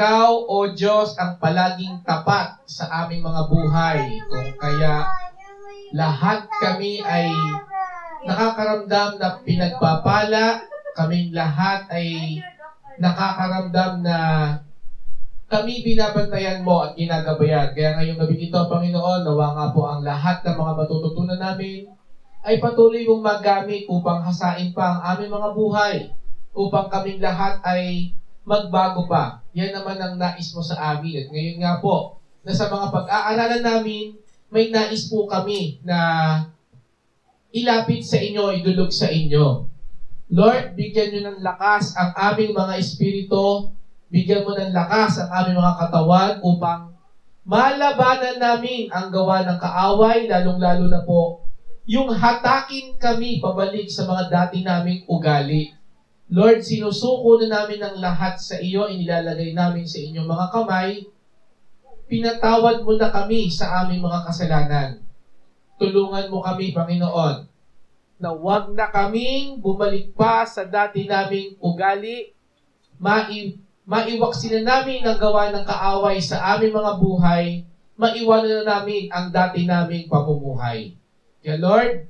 Ikaw, O Diyos, ang palaging tapat sa aming mga buhay. Kung kaya lahat kami ay nakakaramdam na pinagpapala, kaming lahat ay nakakaramdam na kami binabantayan mo at ginagabayan. Kaya ngayong gabi ito, Panginoon, nawa nga po ang lahat ng mga matututunan namin ay patuloy mong magamit upang hasain pa ang aming mga buhay, upang kaming lahat ay magbago pa. Yan naman ang nais mo sa amin. At ngayon nga po, na sa mga pag-aaralan namin, may nais po kami na ilapit sa inyo, idulog sa inyo. Lord, bigyan nyo ng lakas ang aming mga espiritu, bigyan mo ng lakas ang aming mga katawan upang malabanan namin ang gawa ng kaaway, lalong-lalo na po yung hatakin kami pabalik sa mga dati naming ugali. Lord, sinusuko na namin ang lahat sa iyo, inilalagay namin sa inyong mga kamay. Pinatawad mo na kami sa aming mga kasalanan. Tulungan mo kami, Panginoon, na wag na kaming bumalik pa sa dati naming ugali, mai maiwaksin na namin ang gawa ng kaaway sa aming mga buhay, maiwanan na namin ang dati naming pamumuhay. Kaya Lord,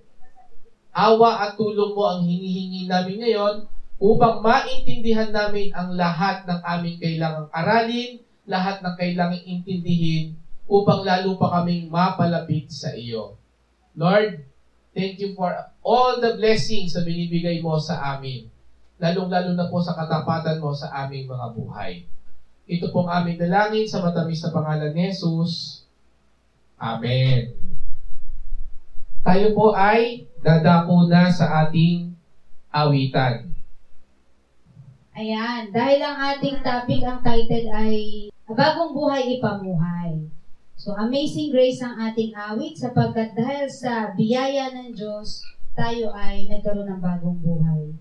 awa at tulong mo ang hinihingi namin ngayon upang maintindihan namin ang lahat ng aming kailangang aralin, lahat ng kailangang intindihin, upang lalo pa kaming mapalapit sa iyo. Lord, thank you for all the blessings na binibigay mo sa amin, lalong-lalo na po sa katapatan mo sa aming mga buhay. Ito pong aming dalangin sa matamis na pangalan ni Jesus. Amen. Tayo po ay dadako na sa ating awitan. Ayan, dahil ang ating topic, ang title ay Bagong Buhay Ipamuhay. So, Amazing Grace ang ating awit sapagkat dahil sa biyaya ng Diyos, tayo ay nagkaroon ng bagong buhay.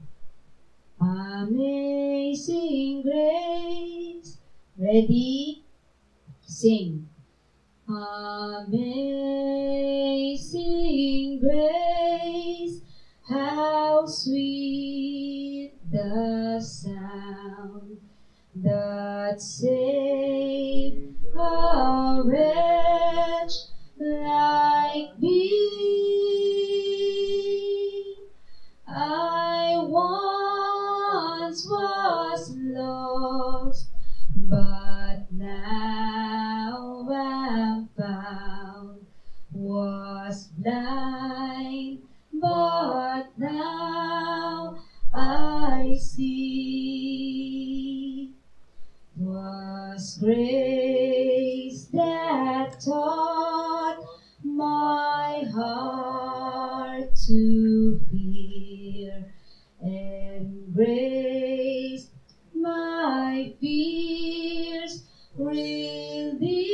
Amazing Grace. Ready? Sing. Amazing Grace, how sweet the that saved a wretch like me. I once was lost, but now am found. Was blind, but now I see. Grace that taught my heart to fear, and grace my fears relieve.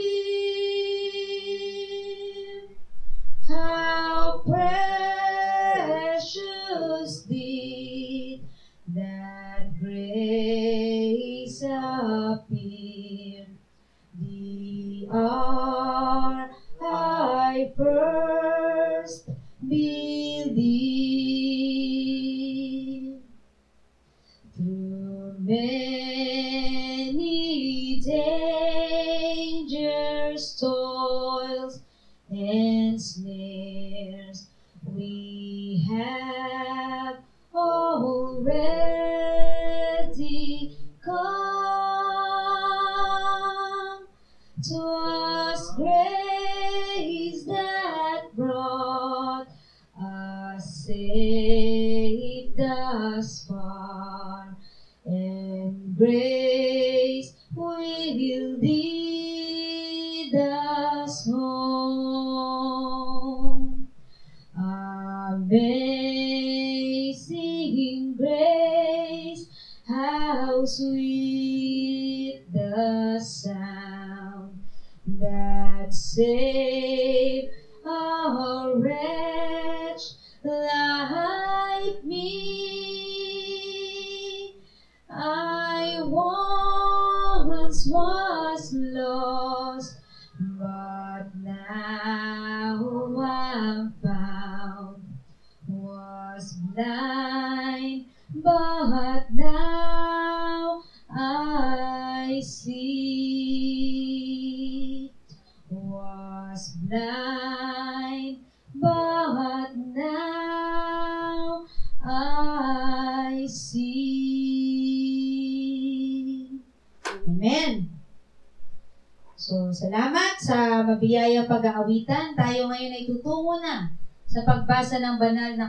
First believed. Through many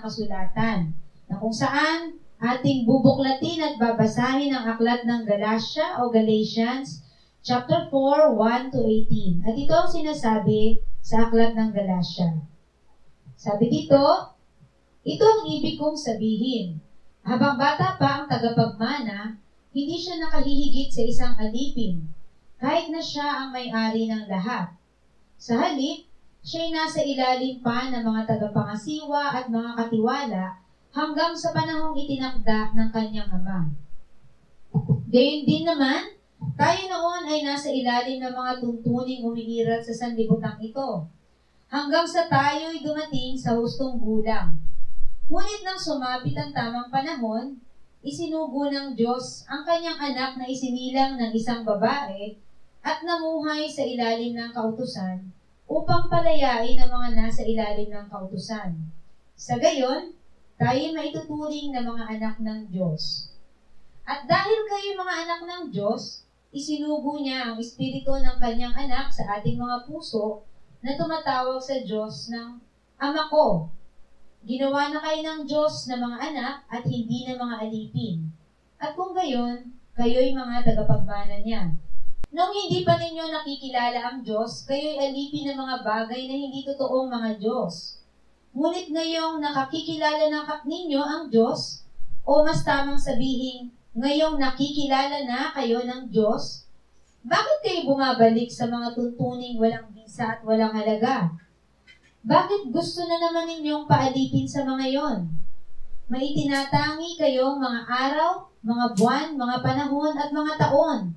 kasulatan na kung saan ating bubuklatin at babasahin ang aklat ng Galatia o Galatians chapter 4, 1 to 18. At ito ang sinasabi sa aklat ng Galatia. Sabi dito, ito ang ibig kong sabihin. Habang bata pa ang tagapagmana, hindi siya nakahihigit sa isang alipin, kahit na siya ang may-ari ng lahat. Sa halip, siya'y nasa ilalim pa ng mga tagapangasiwa at mga katiwala hanggang sa panahong itinakda ng kanyang ama. Gayun din naman, tayo noon ay nasa ilalim ng mga tuntuning umiiral sa sanlibutan ito, hanggang sa tayo'y dumating sa hustong gulang. Ngunit nang sumapit ang tamang panahon, isinugo ng Diyos ang kanyang anak na isinilang ng isang babae at namuhay sa ilalim ng kautusan upang palayain ang mga nasa ilalim ng kautusan. Sa gayon, tayo maituturing na mga anak ng Diyos. At dahil kayo mga anak ng Diyos, isinugo niya ang espiritu ng kanyang anak sa ating mga puso na tumatawag sa Diyos ng Ama ko. Ginawa na kayo ng Diyos na mga anak at hindi na mga alipin. At kung gayon, kayo'y mga tagapagmana niya. Nung hindi pa ninyo nakikilala ang Diyos, kayo'y alipin ng mga bagay na hindi totoong mga Diyos. Ngunit ngayong nakakikilala na ninyo ang Diyos, o mas tamang sabihin, ngayong nakikilala na kayo ng Diyos, bakit kayo bumabalik sa mga tuntuning walang bisa at walang halaga? Bakit gusto na naman ninyong paalipin sa mga yon? May itinatangi kayong mga araw, mga buwan, mga panahon at mga taon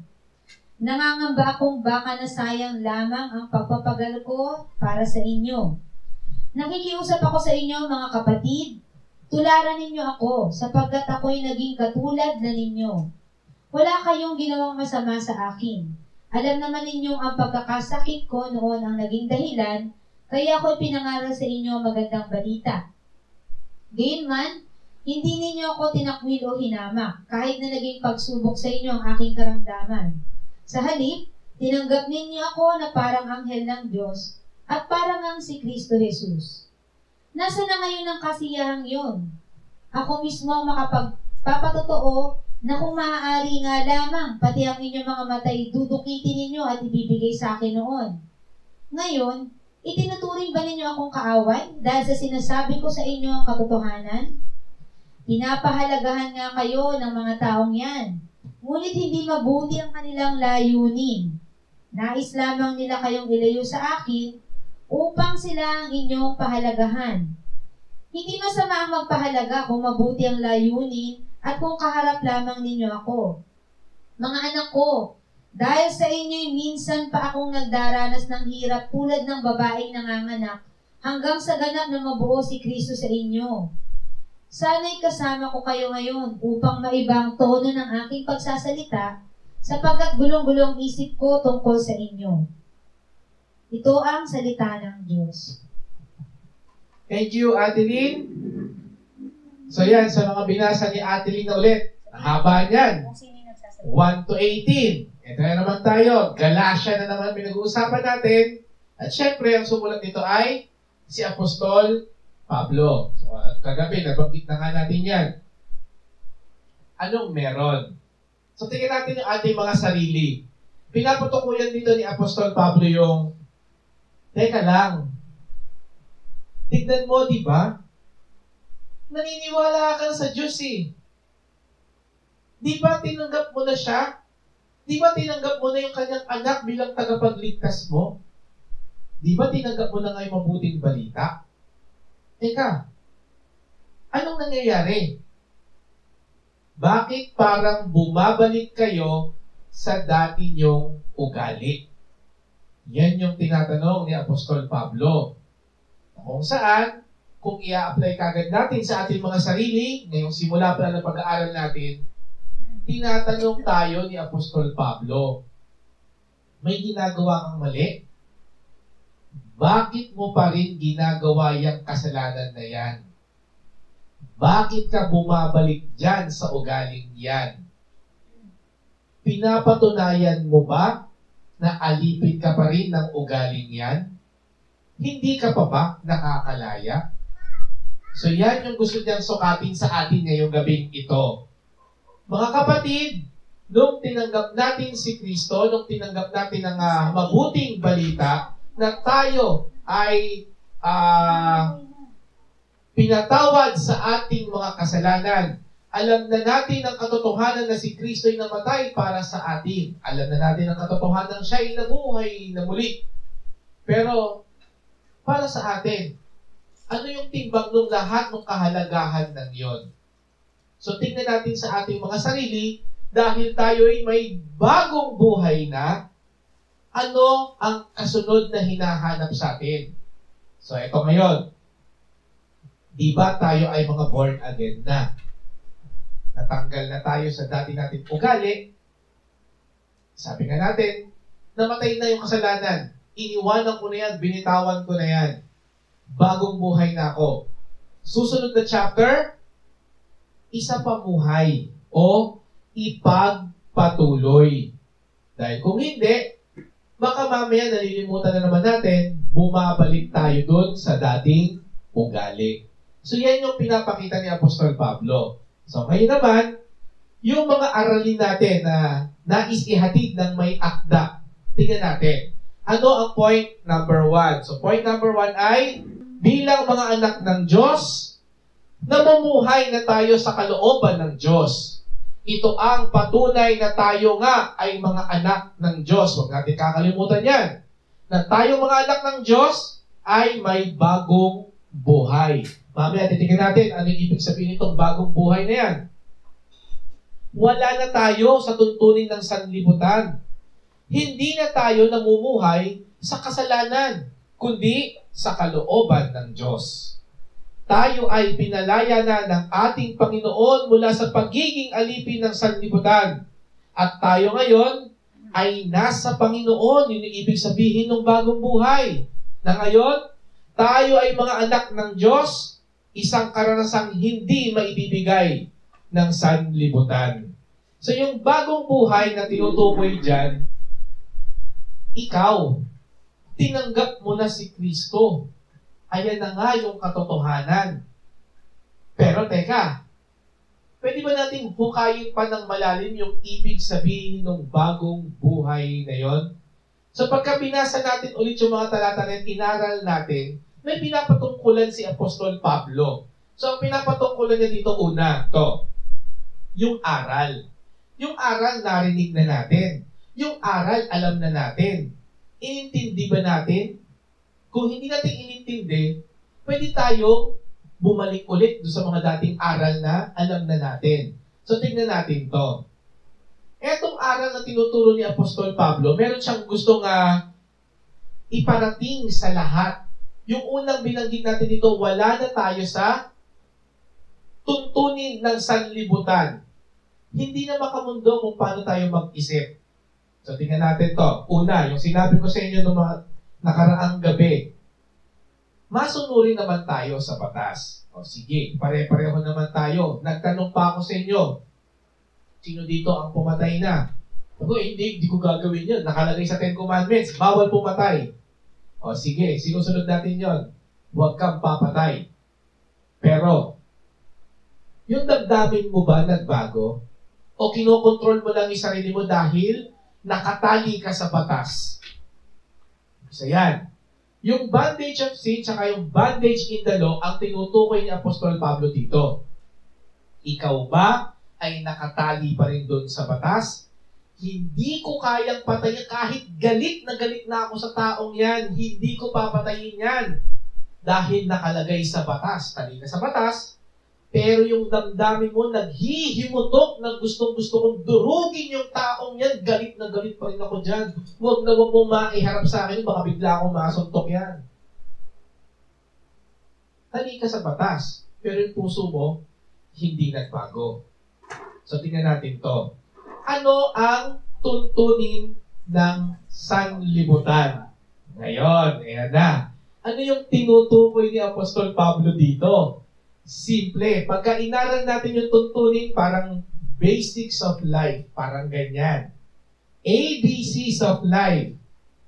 Nangangamba akong baka na sayang lamang ang pagpapagal ko para sa inyo. Nakikiusap ako sa inyo, mga kapatid, tularan ninyo ako, sapagkat ako'y naging katulad na ninyo. Wala kayong ginawang masama sa akin. Alam naman ninyong ang pagkakasakit ko noon ang naging dahilan, kaya ako'y pinangaral sa inyo magandang balita. Gayunman, hindi ninyo ako tinakwil o hinamak, kahit na naging pagsubok sa inyo ang aking karamdaman. Sa halip, tinanggap ninyo ako na parang anghel ng Diyos at parang ang si Kristo Jesus. Nasa na ngayon ang kasiyahang yon? Ako mismo ang makapagpapatotoo na kung maaari nga lamang, pati ang inyong mga matay dudukitin ninyo at ibibigay sa akin noon. Ngayon, itinuturing ba ninyo akong kaaway dahil sa sinasabi ko sa inyo ang katotohanan? Pinapahalagahan nga kayo ng mga taong yan Ngunit hindi mabuti ang kanilang layunin. Nais lamang nila kayong ilayo sa akin upang sila ang inyong pahalagahan. Hindi masama ang magpahalaga kung mabuti ang layunin at kung kaharap lamang ninyo ako. Mga anak ko, dahil sa inyo'y minsan pa akong nagdaranas ng hirap tulad ng babaeng nanganganak hanggang sa ganap na mabuo si Kristo sa inyo. Sana'y kasama ko kayo ngayon upang maibang tono ng aking pagsasalita sapagkat gulong-gulong isip ko tungkol sa inyo. Ito ang salita ng Diyos. Thank you, Ate Lynn. So yan, sa mga binasa ni Ate Lynn na ulit. Ang haba niyan. 1 to 18. Ito na naman tayo. Galatia na naman pinag-uusapan natin. At syempre, ang sumulat nito ay si Apostol Pablo. So, kagabi, nabanggit na nga natin yan. Anong meron? So, tingnan natin yung ating mga sarili. Pinaputukuyan dito ni Apostol Pablo yung, Teka lang, tignan mo, di ba? Naniniwala ka sa Diyos eh. Di ba tinanggap mo na siya? Di ba tinanggap mo na yung kanyang anak bilang tagapagligtas mo? Di ba tinanggap mo na nga yung mabuting balita? Teka, anong nangyayari? Bakit parang bumabalik kayo sa dati nyong ugali? Yan yung tinatanong ni Apostol Pablo. Kung saan, kung i-apply kagad natin sa ating mga sarili, ngayong simula pa ng pag-aaral natin, tinatanong tayo ni Apostol Pablo, may ginagawa kang mali, bakit mo pa rin ginagawa yung kasalanan na yan? Bakit ka bumabalik dyan sa ugaling yan? Pinapatunayan mo ba na alipin ka pa rin ng ugaling yan? Hindi ka pa ba nakakalaya? So yan yung gusto niyang sukatin sa atin ngayong gabing ito. Mga kapatid, nung tinanggap natin si Kristo, nung tinanggap natin ang uh, mabuting balita, na tayo ay uh, pinatawad sa ating mga kasalanan. Alam na natin ang katotohanan na si Kristo ay namatay para sa atin. Alam na natin ang katotohanan siya ay nabuhay na muli. Pero, para sa atin, ano yung timbang ng lahat ng kahalagahan ng yon? So, tingnan natin sa ating mga sarili dahil tayo ay may bagong buhay na ano ang kasunod na hinahanap sa atin? So, ito ngayon. Di ba tayo ay mga born again na? Natanggal na tayo sa dati natin ugali. Sabi nga natin, namatay na yung kasalanan. Iniwanan ko na yan, binitawan ko na yan. Bagong buhay na ako. Susunod na chapter, isa pa buhay o ipagpatuloy. Dahil kung hindi, baka mamaya nalilimutan na naman natin, bumabalik tayo doon sa dating ugali. So yan yung pinapakita ni Apostol Pablo. So ngayon naman, yung mga aralin natin na nais ihatid ng may akda, tingnan natin. Ano ang point number one? So point number one ay, bilang mga anak ng Diyos, namumuhay na tayo sa kalooban ng Diyos. Ito ang patunay na tayo nga ay mga anak ng Diyos. Huwag natin kakalimutan yan. Na tayo mga anak ng Diyos ay may bagong buhay. Mamaya titingnan natin ano ibig sabihin nitong bagong buhay na yan. Wala na tayo sa tuntunin ng sanlibutan. Hindi na tayo namumuhay sa kasalanan, kundi sa kalooban ng Diyos tayo ay pinalaya na ng ating Panginoon mula sa pagiging alipin ng sanlibutan. At tayo ngayon ay nasa Panginoon. Yun yung ibig sabihin ng bagong buhay. Na ngayon, tayo ay mga anak ng Diyos, isang karanasang hindi maibibigay ng sanlibutan. So yung bagong buhay na tinutukoy dyan, ikaw, tinanggap mo na si Kristo Ayan na nga yung katotohanan. Pero teka, pwede ba nating hukayin pa ng malalim yung ibig sabihin ng bagong buhay na yon? So pagka binasa natin ulit yung mga talata na inaral natin, may pinapatungkulan si Apostol Pablo. So ang pinapatungkulan niya dito una, to, yung aral. Yung aral narinig na natin. Yung aral alam na natin. Inintindi ba natin kung hindi natin inintindi, pwede tayong bumalik ulit doon sa mga dating aral na alam na natin. So, tingnan natin to. Etong aral na tinuturo ni Apostol Pablo, meron siyang gustong uh, iparating sa lahat. Yung unang binanggit natin dito, wala na tayo sa tuntunin ng sanlibutan. Hindi na makamundo kung paano tayo mag-isip. So, tingnan natin to. Una, yung sinabi ko sa inyo ng mga nakaraang gabi, masunurin naman tayo sa batas. O sige, pare-pareho naman tayo. Nagtanong pa ako sa inyo, sino dito ang pumatay na? Ako, hindi, hindi ko gagawin yun. Nakalagay sa Ten Commandments, bawal pumatay. O sige, sinusunod natin yon. Huwag kang papatay. Pero, yung damdamin mo ba nagbago? O kinokontrol mo lang yung sarili mo dahil nakatali ka sa batas? So yan. Yung bondage of sin, tsaka yung bondage in the law, ang tinutukoy ni Apostol Pablo dito. Ikaw ba ay nakatali pa rin doon sa batas? Hindi ko kayang patayin kahit galit na galit na ako sa taong yan. Hindi ko papatayin yan. Dahil nakalagay sa batas. Tali ka sa batas, pero yung damdamin mo, naghihimutok na gustong-gusto kong durugin yung taong yan. Galit na galit pa rin ako dyan. Huwag na huwag mo maiharap sa akin, baka bigla akong masuntok yan. Tali ka sa batas, pero yung puso mo, hindi nagbago. So, tingnan natin to. Ano ang tuntunin ng sanlibutan. Ngayon, ayan na. Ano yung tinutukoy ni Apostol Pablo dito? Simple. Pagka inaral natin yung tuntunin, parang basics of life. Parang ganyan. ABCs of life.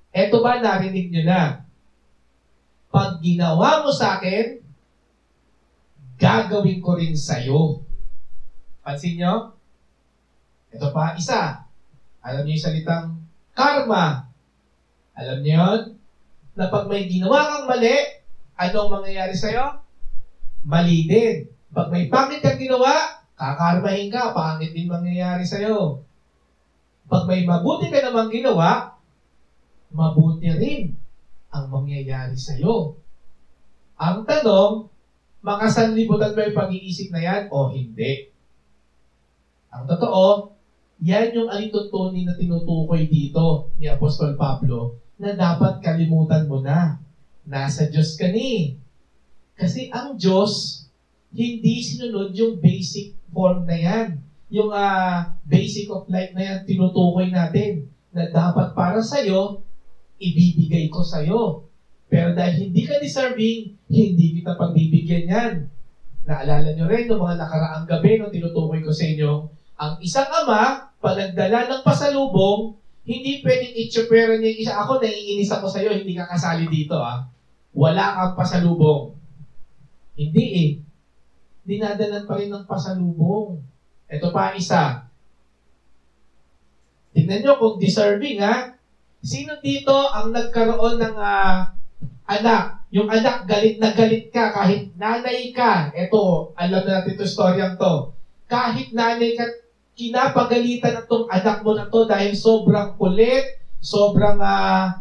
Eto ba, narinig nyo na? Pag ginawa mo sa akin, gagawin ko rin sa'yo. Pansin nyo? Ito pa, isa. Alam niyo yung salitang karma. Alam niyo yun? Na pag may ginawa kang mali, anong mangyayari sa'yo? Mali din. Pag may pangit kang ginawa, kakarmahin ka, pangit din mangyayari sa'yo. Pag may mabuti ka namang ginawa, mabuti rin ang mangyayari sa'yo. Ang tanong, makasanlibutan ba yung pag-iisip na yan o hindi? Ang totoo, yan yung alituntunin na tinutukoy dito ni Apostol Pablo na dapat kalimutan mo na. Nasa Diyos ka ni. Kasi ang Diyos, hindi sinunod yung basic form na yan. Yung uh, basic of life na yan, tinutukoy natin na dapat para sa'yo, ibibigay ko sa'yo. Pero dahil hindi ka deserving, hindi kita pagbibigyan yan. Naalala nyo rin noong mga nakaraang gabi nung tinutukoy ko sa inyo, ang isang ama, pag nagdala ng pasalubong, hindi pwedeng itsupera niya isa. Ako, naiinis ako sa'yo, hindi ka kasali dito, ah. Wala kang pasalubong. Hindi eh. Dinadalan pa rin ng pasalubong. Ito pa isa. Tingnan nyo kung deserving, ha? Sino dito ang nagkaroon ng uh, anak? Yung anak, galit na galit ka, kahit nanay ka. Ito, alam na natin ito storyang to. Kahit nanay ka, kinapagalitan itong anak mo na to dahil sobrang kulit, sobrang, uh,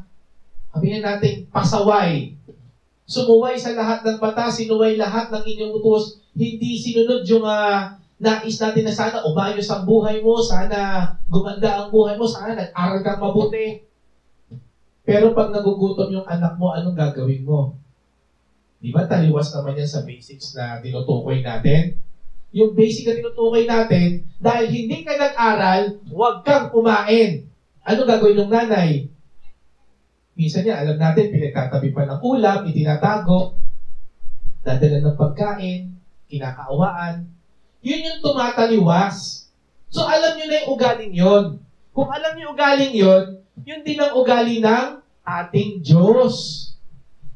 sabihin natin, pasaway. Sumuway sa lahat ng bata, sinuway lahat ng inyong utos, hindi sinunod yung uh, nais natin na sana umayos ang buhay mo, sana gumanda ang buhay mo, sana nag-aral kang mabuti. Pero pag nagugutom yung anak mo, anong gagawin mo? Di ba taliwas naman yan sa basics na tinutukoy natin? Yung basic na tinutukoy natin, dahil hindi ka nag-aral, huwag kang kumain. Ano gagawin ng nanay? Minsan niya, alam natin, pinagtatabi pa ng ulam, itinatago, dadala ng pagkain, kinakaawaan. Yun yung tumataliwas. So alam niyo na yung ugaling yon. Kung alam niyo ugaling yon, yun din ang ugali ng ating Diyos.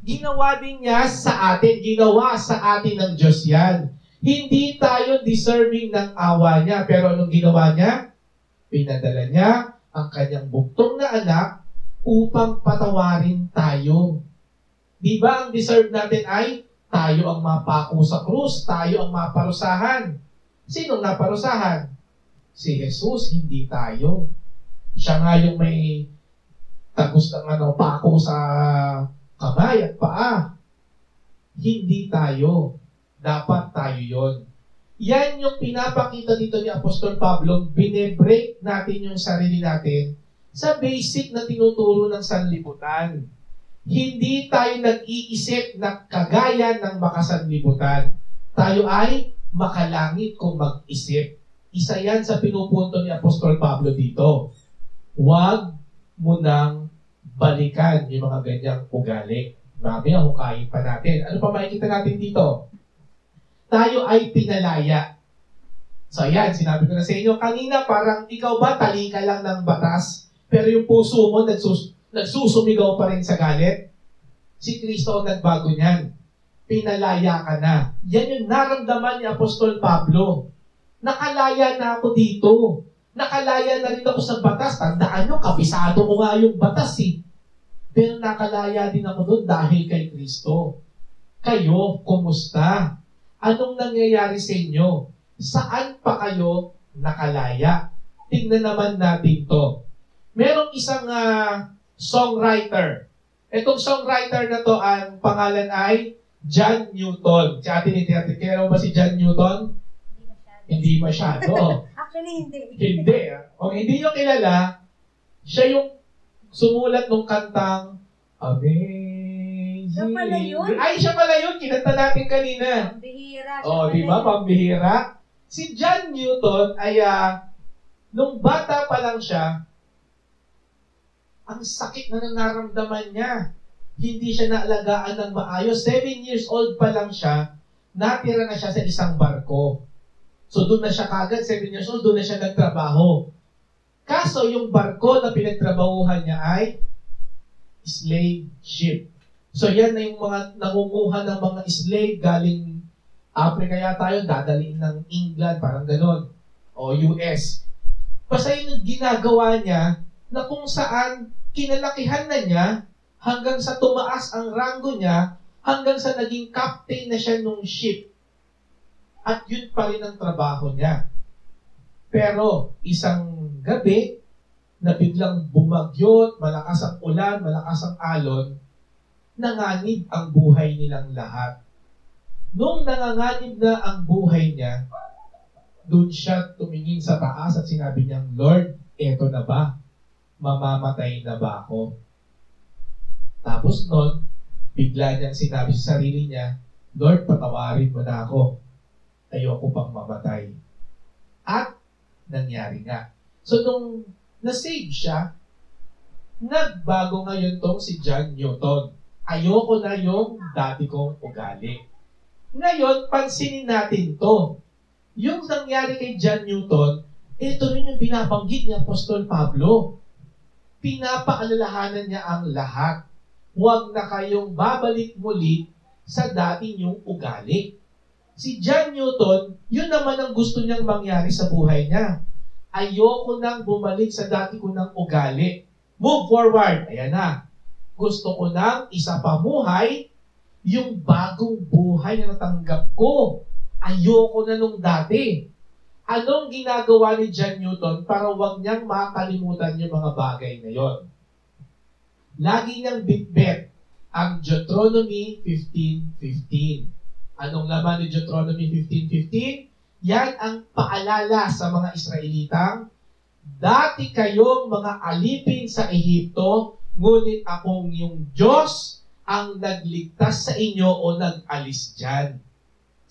Ginawa din niya sa atin, ginawa sa atin ng Diyos yan. Hindi tayo deserving ng awa niya. Pero anong ginawa niya? Pinadala niya ang kanyang buktong na anak upang patawarin tayo. Di ba ang deserve natin ay tayo ang mapako sa krus, tayo ang maparusahan. Sinong naparusahan? Si Jesus, hindi tayo. Siya nga yung may tagos ng ano, pako sa kamay at paa. Hindi tayo. Dapat tayo yon. Yan yung pinapakita dito ni Apostol Pablo, binebreak natin yung sarili natin sa basic na tinuturo ng sanlibutan. Hindi tayo nag-iisip na kagaya ng makasanlibutan. Tayo ay makalangit kung mag-isip. Isa yan sa pinupunto ni Apostol Pablo dito. Huwag mo nang balikan yung mga ganyang ugali. Mamaya hukayin pa natin. Ano pa makikita natin dito? Tayo ay pinalaya. So yan, sinabi ko na sa inyo, kanina parang ikaw ba talika lang ng batas, pero yung puso mo nagsus nagsusumigaw pa rin sa galit? Si Kristo ang nagbago niyan. Pinalaya ka na. Yan yung naramdaman ni Apostol Pablo. Nakalaya na ako dito. Nakalaya na rin ako sa batas. Tandaan nyo, kabisado ko nga yung batas eh. Pero nakalaya din ako doon dahil kay Kristo. Kayo, kumusta? Anong nangyayari sa inyo? Saan pa kayo nakalaya? Tingnan naman natin to. Merong isang uh, songwriter. Itong songwriter na to, ang pangalan ay John Newton. Si atin hindi natin, kilala ba si John Newton? Hindi masyado. Actually, hindi. hindi. Kung hindi nyo kilala, siya yung sumulat ng kantang Amazing. Siya pala yun? Ay, siya pala yun. Kinanta natin kanina. Pambihira. siya Oh, di ba? Pambihira. Si John Newton ay ah, nung bata pa lang siya, ang sakit na nararamdaman niya. Hindi siya naalagaan ng maayos. Seven years old pa lang siya, natira na siya sa isang barko. So doon na siya kagad, seven years old, doon na siya nagtrabaho. Kaso yung barko na pinagtrabahuhan niya ay slave ship. So yan na yung mga nangunguha ng mga slave galing Africa yata yun, dadalhin ng England, parang ganon. O US. Basta yun yung ginagawa niya na kung saan kinalakihan na niya hanggang sa tumaas ang ranggo niya hanggang sa naging captain na siya nung ship. At yun pa rin ang trabaho niya. Pero isang gabi, na biglang bumagyot, malakas ang ulan, malakas ang alon, nanganib ang buhay nilang lahat. Nung nanganganib na ang buhay niya, doon siya tumingin sa taas at sinabi niyang, Lord, eto na ba? Mamamatay na ba ako? Tapos noon, bigla niyang sinabi sa sarili niya, Lord, patawarin mo na ako. Ayoko pang mamatay. At nangyari nga. So nung na-save siya, nagbago ngayon tong si John Newton. Ayoko na yung dati kong ugali. Ngayon, pansinin natin to. Yung nangyari kay John Newton, ito rin yung binabanggit ni Apostol Pablo. Pinapaalalahanan niya ang lahat. Huwag na kayong babalik muli sa dati niyong ugali. Si John Newton, yun naman ang gusto niyang mangyari sa buhay niya ayoko nang bumalik sa dati ko ng ugali. Move forward. Ayan na. Gusto ko nang isa pamuhay yung bagong buhay na natanggap ko. Ayoko na nung dati. Anong ginagawa ni John Newton para wag niyang makalimutan yung mga bagay na yon? Lagi niyang bitbit ang Deuteronomy 15.15. Anong laman ni Deuteronomy 15.15? Yan ang paalala sa mga Israelitang, dati kayong mga alipin sa Ehipto, ngunit akong yung Diyos ang nagligtas sa inyo o nag-alis dyan.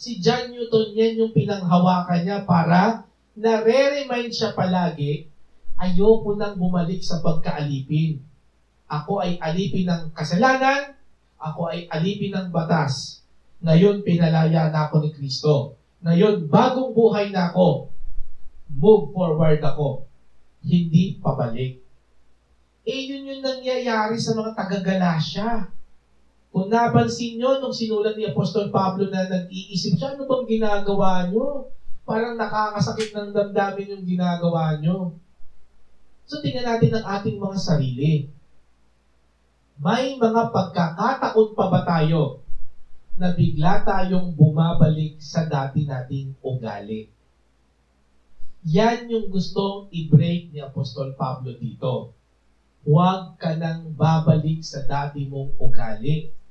Si John Newton, yan yung pinanghawakan niya para nare-remind siya palagi, ayoko nang bumalik sa pagkaalipin. Ako ay alipin ng kasalanan, ako ay alipin ng batas. Ngayon, pinalaya na ako ni Kristo. Ngayon, bagong buhay na ako. Move forward ako. Hindi pabalik. Eh, yun yung nangyayari sa mga taga-Galasya. Kung napansin nyo, nung sinulat ni Apostol Pablo na nag-iisip siya, ano bang ginagawa nyo? Parang nakakasakit ng damdamin yung ginagawa nyo. So, tingnan natin ang ating mga sarili. May mga pagkakataon pa ba tayo na bigla tayong bumabalik sa dati nating ugali. Yan yung gustong i-break ni Apostol Pablo dito. Huwag ka nang babalik sa dati mong ugali.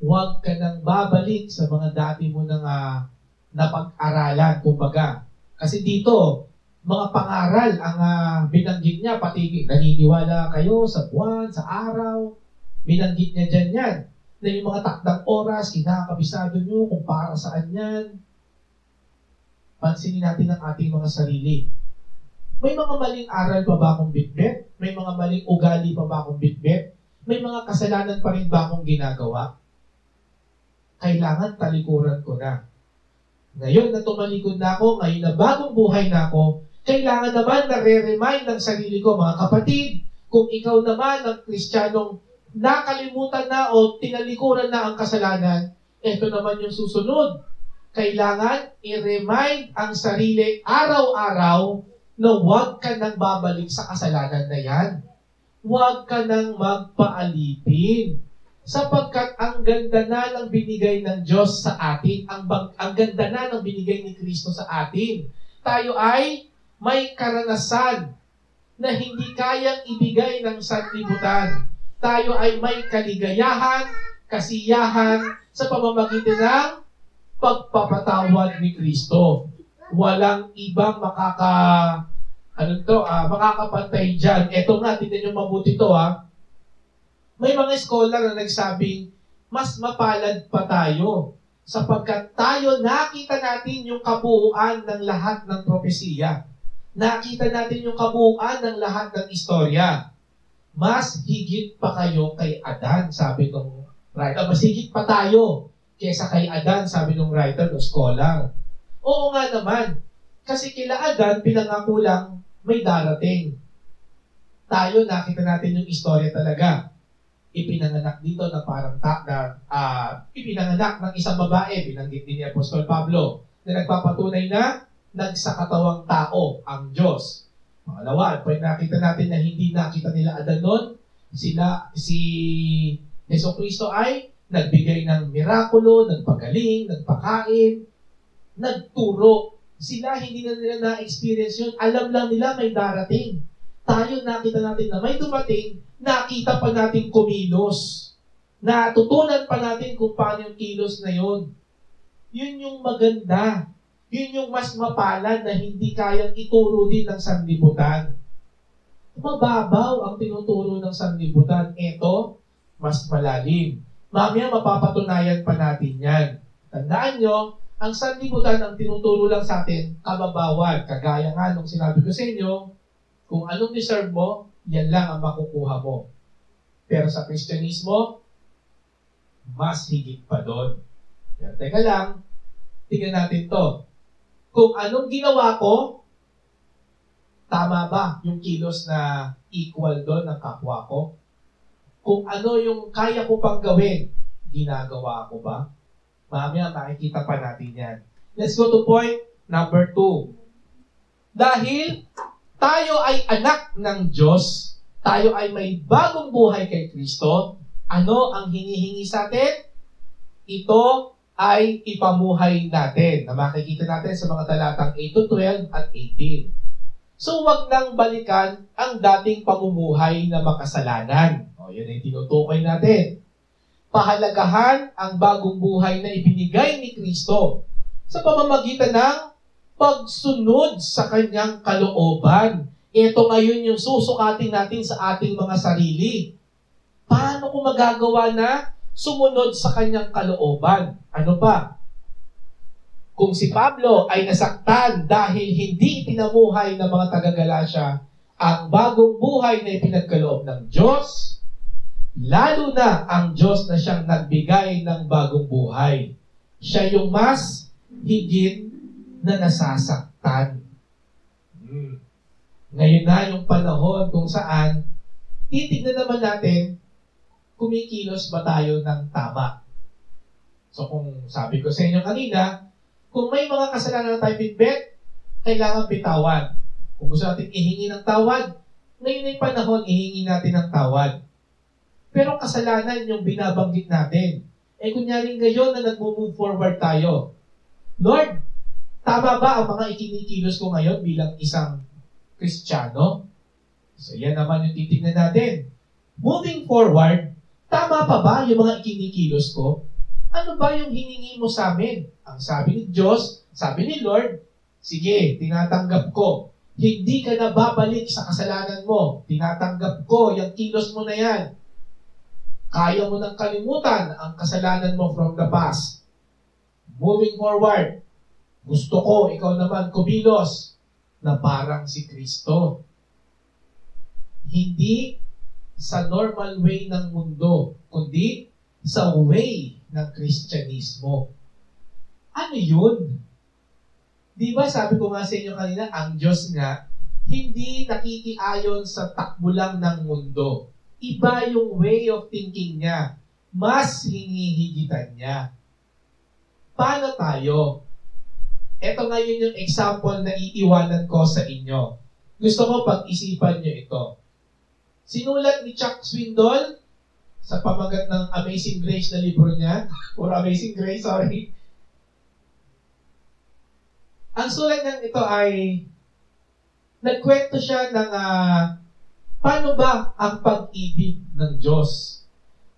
Huwag ka nang babalik sa mga dati mo nang uh, napag-aralan, kumbaga. Kasi dito, mga pangaral ang uh, binanggit niya, pati naniniwala kayo sa buwan, sa araw, binanggit niya dyan yan na yung mga takdang oras, kinakabisado nyo kung para saan yan. Pansinin natin ang ating mga sarili. May mga maling aral pa ba akong bitbit? May mga maling ugali pa ba akong bitbit? May mga kasalanan pa rin ba akong ginagawa? Kailangan talikuran ko na. Ngayon na tumalikod na ako, ngayon na bagong buhay na ako, kailangan naman na re-remind ng sarili ko, mga kapatid, kung ikaw naman ang kristyanong nakalimutan na o tinalikuran na ang kasalanan, ito naman yung susunod. Kailangan i-remind ang sarili araw-araw na huwag ka nang babalik sa kasalanan na yan. Huwag ka nang magpaalipin. Sapagkat ang ganda na ng binigay ng Diyos sa atin, ang, bang, ang ganda na ng binigay ni Kristo sa atin. Tayo ay may karanasan na hindi kayang ibigay ng sanlibutan tayo ay may kaligayahan, kasiyahan sa pamamagitan ng pagpapatawad ni Kristo. Walang ibang makaka ano to, ah, makakapantay dyan. Ito nga, tingnan nyo mabuti to ha. Ah. May mga scholar na nagsabing, mas mapalad pa tayo sapagkat tayo nakita natin yung kabuuan ng lahat ng propesiya. Nakita natin yung kabuuan ng lahat ng istorya mas higit pa kayo kay Adan, sabi nung writer. Mas higit pa tayo kesa kay Adan, sabi nung writer o scholar. Oo nga naman. Kasi kila Adan, pinangako lang may darating. Tayo, nakita natin yung istorya talaga. Ipinanganak dito na parang ta, na, uh, ipinanganak ng isang babae, binanggit din ni Apostol Pablo, na nagpapatunay na nagsakatawang tao ang Diyos. Pangalawa, pwede nakita natin na hindi nakita nila Adan noon, sila, si Yeso Kristo ay nagbigay ng mirakulo, nagpagaling, nagpakain, nagturo. Sila hindi na nila na-experience yun. Alam lang nila may darating. Tayo nakita natin na may dumating, nakita pa natin kumilos. Natutunan pa natin kung paano yung kilos na yun. Yun yung maganda. Yun yung mas mapalad na hindi kayang ituro din ng sanlibutan. Mababaw ang tinuturo ng sanlibutan. Ito, mas malalim. Mamaya mapapatunayan pa natin yan. Tandaan nyo, ang sanlibutan ang tinuturo lang sa atin, kababawan. Kagaya nga nung sinabi ko sa inyo, kung anong deserve mo, yan lang ang makukuha mo. Pero sa Kristyanismo, mas higit pa doon. Pero teka lang, tingnan natin to kung anong ginawa ko, tama ba yung kilos na equal doon ng kapwa ko? Kung ano yung kaya ko pang gawin, ginagawa ko ba? Mamaya makikita pa natin yan. Let's go to point number two. Dahil tayo ay anak ng Diyos, tayo ay may bagong buhay kay Kristo, ano ang hinihingi sa atin? Ito ay ipamuhay natin na makikita natin sa mga talatang 8 to 12 at 18. So wag nang balikan ang dating pamumuhay na makasalanan. O, yan ay tinutukoy natin. Pahalagahan ang bagong buhay na ibinigay ni Kristo sa pamamagitan ng pagsunod sa kanyang kalooban. Ito ngayon yung susukatin natin sa ating mga sarili. Paano ko magagawa na sumunod sa kanyang kalooban. Ano ba? Kung si Pablo ay nasaktan dahil hindi ipinamuhay ng mga taga-Galasya ang bagong buhay na ipinagkaloob ng Diyos, lalo na ang Diyos na siyang nagbigay ng bagong buhay. Siya yung mas higit na nasasaktan. Hmm. Ngayon na yung panahon kung saan titignan naman natin kumikilos ba tayo ng tama? So kung sabi ko sa inyo kanina, kung may mga kasalanan na tayo bitbit, kailangan bitawan. Kung gusto natin ihingi ng tawad, ngayon ay panahon, ihingi natin ng tawad. Pero kasalanan yung binabanggit natin. Eh kunyari ngayon na nag-move forward tayo, Lord, tama ba ang mga ikinikilos ko ngayon bilang isang Kristiyano? So yan naman yung titignan natin. Moving forward, Tama pa ba yung mga ikinikilos ko? Ano ba yung hiningi mo sa amin? Ang sabi ni Diyos, sabi ni Lord, sige, tinatanggap ko. Hindi ka na babalik sa kasalanan mo. Tinatanggap ko yung kilos mo na yan. Kaya mo nang kalimutan ang kasalanan mo from the past. Moving forward, gusto ko ikaw naman kumilos na parang si Kristo. Hindi sa normal way ng mundo, kundi sa way ng Kristyanismo. Ano yun? Di ba sabi ko nga sa inyo kanina, ang Diyos nga, hindi nakikiayon sa takbo lang ng mundo. Iba yung way of thinking niya. Mas hinihigitan niya. Paano tayo? Ito ngayon yung example na iiwanan ko sa inyo. Gusto ko pag-isipan nyo ito. Sinulat ni Chuck Swindoll sa pamagat ng Amazing Grace na libro niya, or Amazing Grace, sorry. Ang sulat niyan ito ay nagkwento siya ng uh, paano ba ang pag-ibig ng Diyos?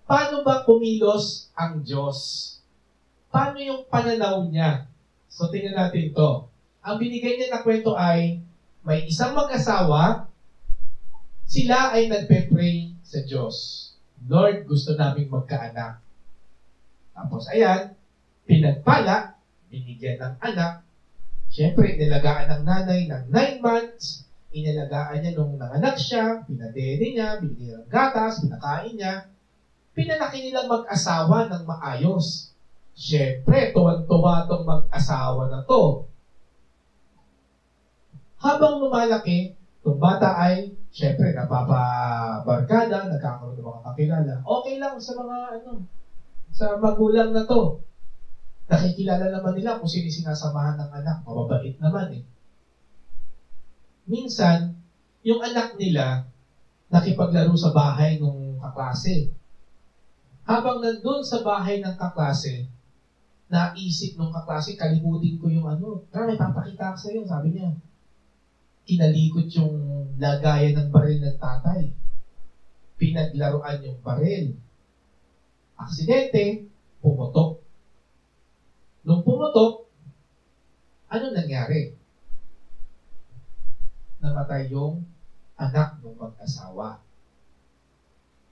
Paano ba kumilos ang Diyos? Paano yung pananaw niya? So, tingnan natin to. Ang binigay niya na kwento ay may isang mag-asawa sila ay nagpe-pray sa Diyos. Lord, gusto naming magkaanak. Tapos ayan, pinagpala, binigyan ng anak. Siyempre, nilagaan ng nanay ng 9 months. inalagaan niya nung nanganak siya, pinadede niya, binigyan ng gatas, pinakain niya. Pinalaki nilang mag-asawa ng maayos. Siyempre, tuwan-tuwa tong mag-asawa na to. Habang lumalaki, itong bata ay, siyempre, napapabarkada, nagkakaroon ng mga kakilala. Okay lang sa mga, ano, sa magulang na to. Nakikilala naman nila kung sino sinasamahan ng anak. Mababait naman eh. Minsan, yung anak nila, nakipaglaro sa bahay ng kaklase. Habang nandun sa bahay ng kaklase, naisip ng kaklase, kalimutin ko yung ano, tara may papakita ko sa'yo, sabi niya. Kinalikot yung lagayan ng baril ng tatay. Pinaglaruan yung baril. Aksidente, pumutok. Nung pumutok, ano nangyari? Namatay yung anak ng mag-asawa.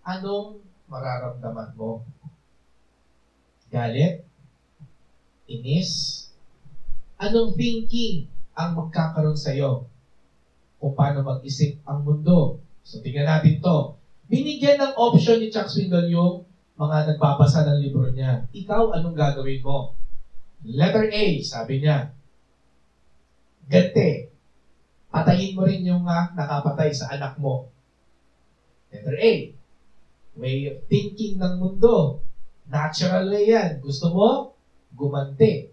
Anong mararamdaman mo? Galit? Inis? Anong thinking ang magkakaroon sa'yo? Kung paano mag-isip ang mundo? So, tingnan natin to. Binigyan ng option ni Chuck Swindoll yung mga nagbabasa ng libro niya. Ikaw, anong gagawin mo? Letter A, sabi niya. Gante. Patayin mo rin yung uh, nakapatay sa anak mo. Letter A. Way of thinking ng mundo. Natural way yan. Gusto mo? Gumante.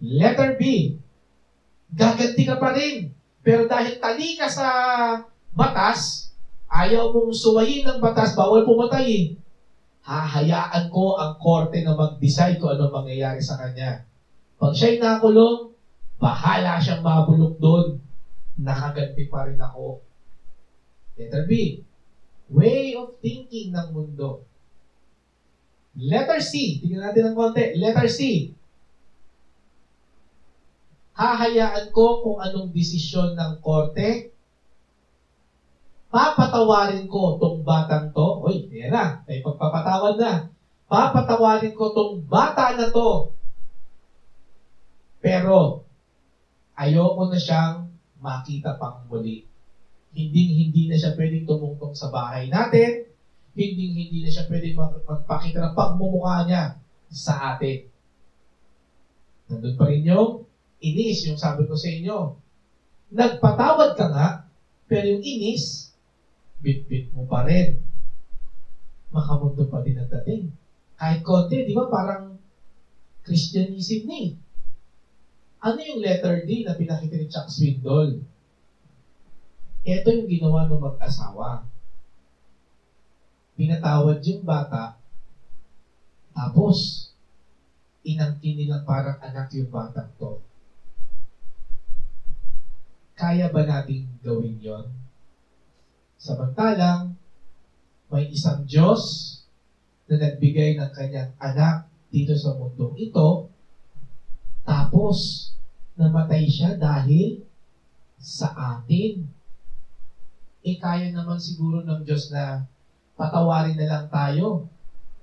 Letter B. Gaganti ka pa rin. Pero dahil tali ka sa batas, ayaw mong suwayin ng batas, bawal pumatay eh hahayaan ko ang korte na mag-decide kung ano mangyayari sa kanya. Pag siya'y nakulong, bahala siyang mabulok doon. Nakaganti pa rin ako. Letter B, way of thinking ng mundo. Letter C, tingnan natin ng konti. Letter C, hahayaan ko kung anong desisyon ng korte papatawarin ko tong batang to. Uy, yan na, may pagpapatawad na. Papatawarin ko tong bata na to. Pero, ayoko na siyang makita pang muli. Hindi hindi na siya pwedeng tumungtong sa bahay natin. Hindi hindi na siya pwedeng magpakita ng pagmumukha niya sa atin. Nandun pa rin yung inis, yung sabi ko sa inyo. Nagpatawad ka nga, pero yung inis, bit-bit mo pa rin. Makamundo pa din ang dating. Kahit konti, di ba parang Christianism ni. Ano yung letter D na pinakita ni Chuck Swindoll? Ito yung ginawa ng mag-asawa. Pinatawad yung bata, tapos inangkin nilang parang anak yung batang to. Kaya ba nating gawin yon? Samantalang, may isang Diyos na nagbigay ng kanyang anak dito sa mundong ito, tapos namatay siya dahil sa atin. E kaya naman siguro ng Diyos na patawarin na lang tayo,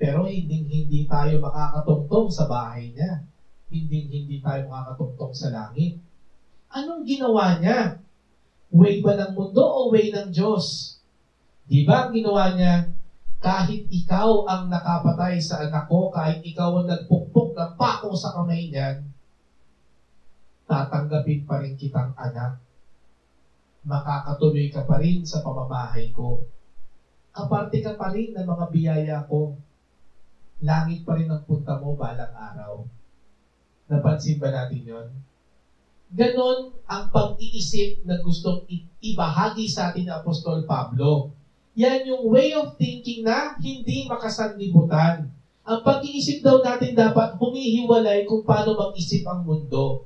pero hindi hindi tayo makakatungtong sa bahay niya. Hindi hindi tayo makakatungtong sa langit. Anong ginawa niya? Way ba ng mundo o way ng Diyos? Di ba ang ginawa niya? Kahit ikaw ang nakapatay sa anak ko, kahit ikaw ang nagpukpok ng pako sa kamay niyan, tatanggapin pa rin kitang anak. Makakatuloy ka pa rin sa pamamahay ko. Kaparte ka pa rin ng mga biyaya ko. Langit pa rin ang punta mo balang araw. Napansin ba natin yon? Ganon ang pag-iisip na gustong ibahagi sa atin ni Apostol Pablo. Yan yung way of thinking na hindi makasanlibutan. Ang pag-iisip daw natin dapat humihiwalay kung paano mag-isip ang mundo.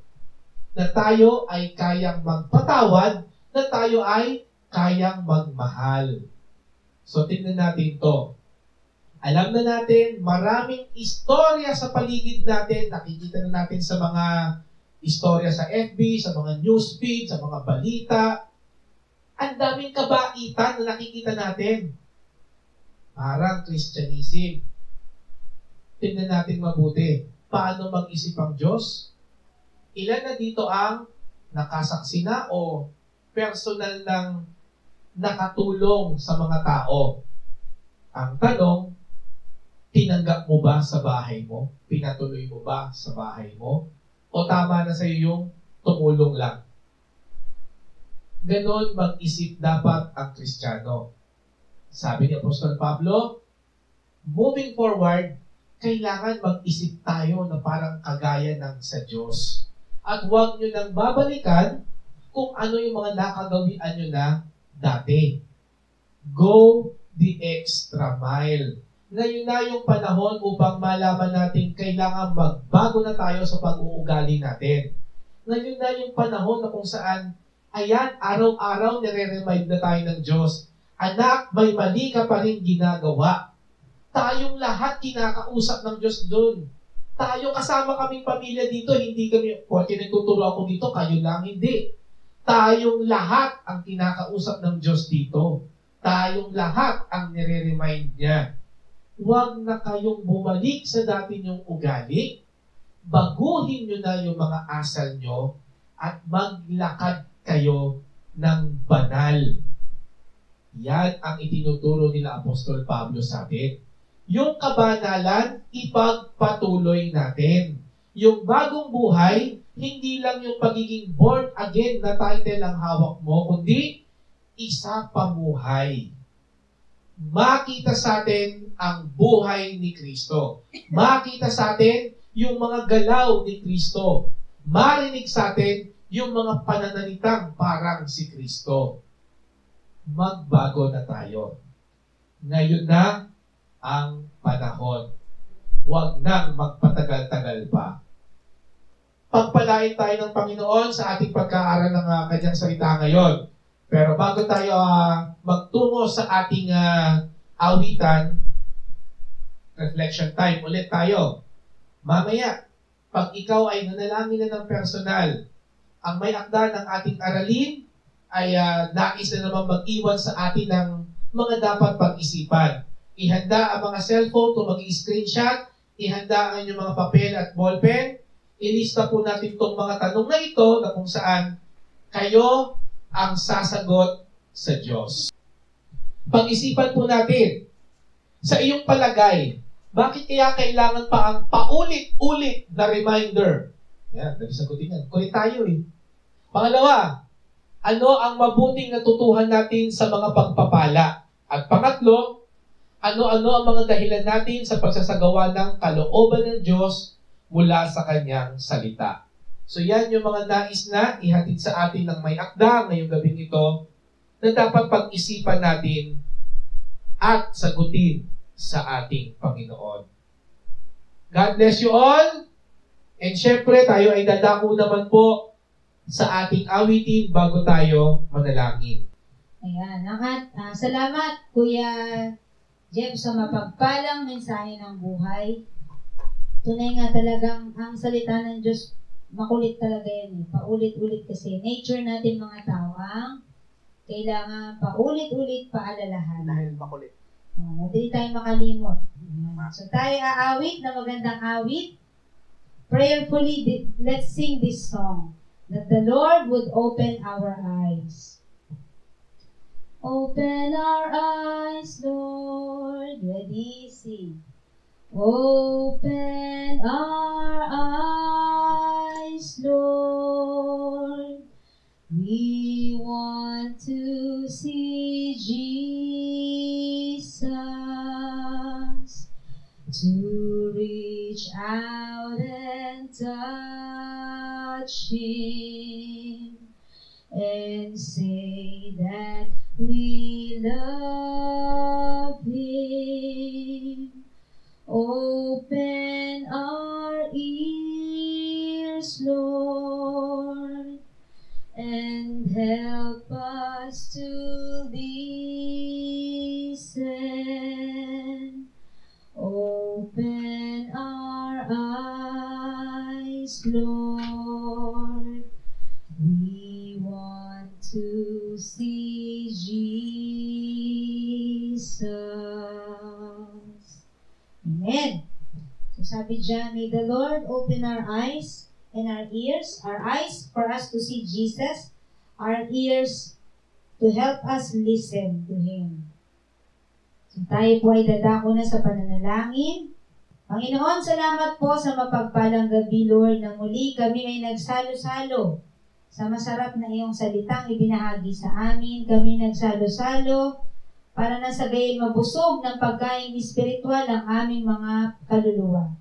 Na tayo ay kayang magpatawad, na tayo ay kayang magmahal. So tingnan natin to. Alam na natin, maraming istorya sa paligid natin. Nakikita na natin sa mga istorya sa FB, sa mga newsfeed, sa mga balita. Ang daming kabaitan na nakikita natin. Parang Christianism. Tingnan natin mabuti. Paano mag-isip ang Diyos? Ilan na dito ang nakasaksi na o personal ng nakatulong sa mga tao. Ang tanong, tinanggap mo ba sa bahay mo? Pinatuloy mo ba sa bahay mo? O tama na sa iyo yung tumulong lang? Ganon mag-isip dapat ang Kristiyano. Sabi ni Apostol Pablo, moving forward, kailangan mag-isip tayo na parang kagaya ng sa Diyos. At huwag nyo nang babalikan kung ano yung mga nakagawian nyo na dati. Go the extra mile. Ngayon na yung panahon upang malaman natin kailangan magbago na tayo sa pag-uugali natin. Ngayon na yung panahon na kung saan, ayan, araw-araw nire-remind na tayo ng Diyos, Anak, may mali ka pa rin ginagawa. Tayong lahat kinakausap ng Diyos doon. Tayo kasama kaming pamilya dito, hindi kami, kung tinuturo ako dito, kayo lang, hindi. Tayong lahat ang kinakausap ng Diyos dito. Tayong lahat ang nire-remind niya. Huwag na kayong bumalik sa dati niyong ugali. Baguhin niyo na yung mga asal niyo at maglakad kayo ng banal. Yan ang itinuturo nila Apostol Pablo sa atin. Yung kabanalan, ipagpatuloy natin. Yung bagong buhay, hindi lang yung pagiging born again na title ang hawak mo, kundi isa pamuhay. Makita sa atin ang buhay ni Kristo. Makita sa atin yung mga galaw ni Kristo. Marinig sa atin yung mga pananalitang parang si Kristo. Magbago na tayo. Ngayon na ang panahon. Huwag nang magpatagal-tagal pa. Pagpalain tayo ng Panginoon sa ating pagkaaral ng uh, kanyang salita ngayon. Pero bago tayo uh, magtungo sa ating uh, awitan, reflection time ulit tayo. Mamaya, pag ikaw ay nanalangin na ng personal, ang may akda ng ating aralin ay uh, nais na naman mag-iwan sa atin ng mga dapat pag-isipan. Ihanda ang mga cellphone kung mag-screenshot, ihanda ang inyong mga papel at ballpen, ilista po natin itong mga tanong na ito na kung saan kayo ang sasagot sa Diyos. Pag-isipan po natin, sa iyong palagay, bakit kaya kailangan pa ang paulit-ulit na reminder? Yan, dali sagutin yan. Kulit tayo eh. Pangalawa, ano ang mabuting natutuhan natin sa mga pagpapala? At pangatlo, ano-ano ang mga dahilan natin sa pagsasagawa ng kalooban ng Diyos mula sa kanyang salita. So yan yung mga nais na ihatid sa atin ng may akda ngayong gabing ito na dapat pag-isipan natin at sagutin sa ating Panginoon. God bless you all. And syempre, tayo ay dadako naman po sa ating awitin bago tayo manalangin. Ayan. At, uh, salamat, Kuya Jeff, sa mapagpalang mensahe ng buhay. Tunay nga talagang ang salita ng Diyos makulit talaga yan eh. Paulit-ulit kasi. Nature natin mga tao ang kailangan paulit-ulit paalalahan. Dahil makulit. Uh, hindi tayo makalimot. So tayo aawit na magandang awit. Prayerfully, let's sing this song. That the Lord would open our eyes. Open our eyes, Lord. Ready, sing. Open our eyes, Lord. We want to see Jesus, to reach out and touch Him, and say that we love sabi dyan, may the Lord open our eyes and our ears, our eyes for us to see Jesus, our ears to help us listen to Him. So tayo po ay dadako na sa pananalangin. Panginoon, salamat po sa mapagpalang gabi, Lord, na muli kami ay nagsalo-salo sa masarap na iyong salitang ibinahagi sa amin. Kami nagsalo-salo para na sa gayon mabusog ng pagkain espiritual ang aming mga kaluluwa.